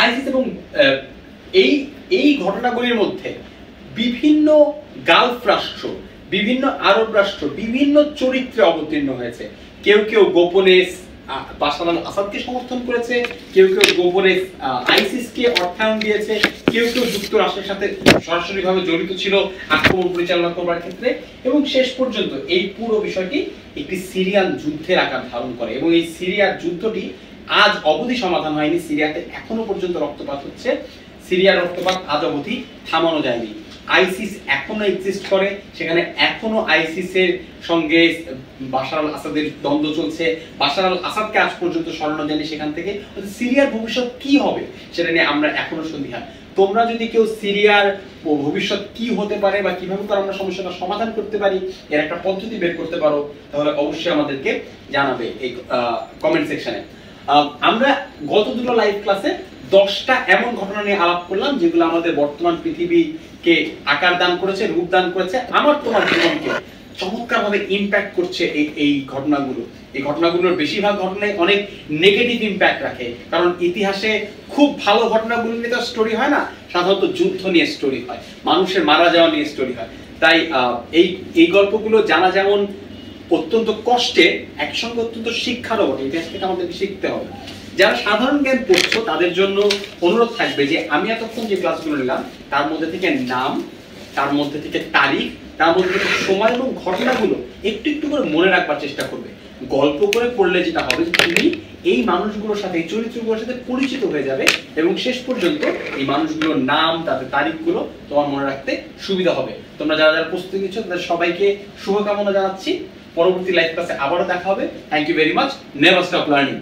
আইসিস এবং এই এই ঘটনাগুলির মধ্যে বিভিন্ন গালফ রাষ্ট্র, বিভিন্ন আরব রাষ্ট্র, বিভিন্ন চরিত্রে অবতীর্ণ হয়েছে। কেউ কেউ গোপনে বাশার আসাদকে সমর্থন করেছে, কেউ কেউ গোপনে আইসিসকে অর্থায়ন দিয়েছে, কেউ কেউ যুক্তরাষ্ট্রের সাথে সরাসরিভাবে জড়িত ছিল আক্রমণ পরিচালনা করবার ক্ষেত্রে। এবং শেষ পর্যন্ত এই পুরো বিষয়টি একটি সিরিয়ান যুদ্ধের আকার ধারণ করে। এবং এই সিরিয়ার যুদ্ধটি আজ অবধি সমাধান হয়নি, সিরিয়াতে এখনও পর্যন্ত রক্তপাত হচ্ছে। সিরিয়ার রক্তপাত আজ অবধি থামানো যায়নি। আইসিস এখনও এক্সিস্ট করে, সেখানে এখনও আইসিস এর সঙ্গে বাশার আল আসাদের দ্বন্দ্ব চলছে। বাশার আল আসাদকে আজ পর্যন্ত সরানো যায়নি সেখান থেকে। সিরিয়ার ভবিষ্যৎ কি হবে, সেটা নিয়ে আমরা এখনও সন্দিহান তোমরা যদি কেউ সিরিয়ার ভবিষ্যৎ কি হতে পারে বা কীভাবে করে আমরা সমস্যাটা সমাধান করতে পারি, এর একটা পদ্ধতি বের করতে পারো, তাহলে অবশ্যই আমাদেরকে জানাবে এই কমেন্ট সেকশনে আমরা গত দুটো লাইভ ক্লাসে দশটা এমন ঘটনা নিয়ে আলাপ করলাম, যেগুলো আমাদের বর্তমান পৃথিবীকে আকার দান করেছে, রূপ দান করেছে, আমার তোমার জীবনকে চমৎকার ভাবে ইম্প্যাক্ট করছে এই এই ঘটনাগুলো। এই ঘটনাগুলোর বেশিরভাগ ঘটনায় অনেক নেগেটিভ ইম্প্যাক্ট রাখে। কারণ ইতিহাসে খুব ভালো ঘটনাগুলো নিয়ে তো স্টোরি হয় না, সাধারণত যুদ্ধ নিয়ে স্টোরি হয়, মানুষের মারা যাওয়া নিয়ে স্টোরি হয়। তাই এই এই গল্পগুলো জানা যেমন অত্যন্ত কষ্টে, একসঙ্গে অত্যন্ত শিক্ষারও বটে। ইতিহাস থেকে আমাদেরকে শিখতে হবে। যারা সাধারণ জ্ঞান পড়ছো, তাদের জন্য অনুরোধ থাকবে যে আমি এতক্ষণ যে ক্লাসগুলো নিলাম, তার মধ্যে থেকে নাম, তার মধ্যে থেকে তারিখ, তার মধ্যে থেকে সময় এবং ঘটনাগুলো একটু একটু করে মনে রাখবার চেষ্টা করবে। গল্প করে পড়লে যেটা হবে তুমি এই মানুষগুলোর সাথে, এই চরিত্রগুলোর সাথে পরিচিত হয়ে যাবে এবং শেষ পর্যন্ত এই মানুষগুলোর নাম, তাদের তারিখগুলো তোমার মনে রাখতে সুবিধা হবে। তোমরা যারা যারা প্রস্তুতি নিচ্ছ, তাদের সবাইকে শুভকামনা জানাচ্ছি। পরবর্তী লাইভ ক্লাসে আবারও দেখা হবে। Thank you very much never stop learning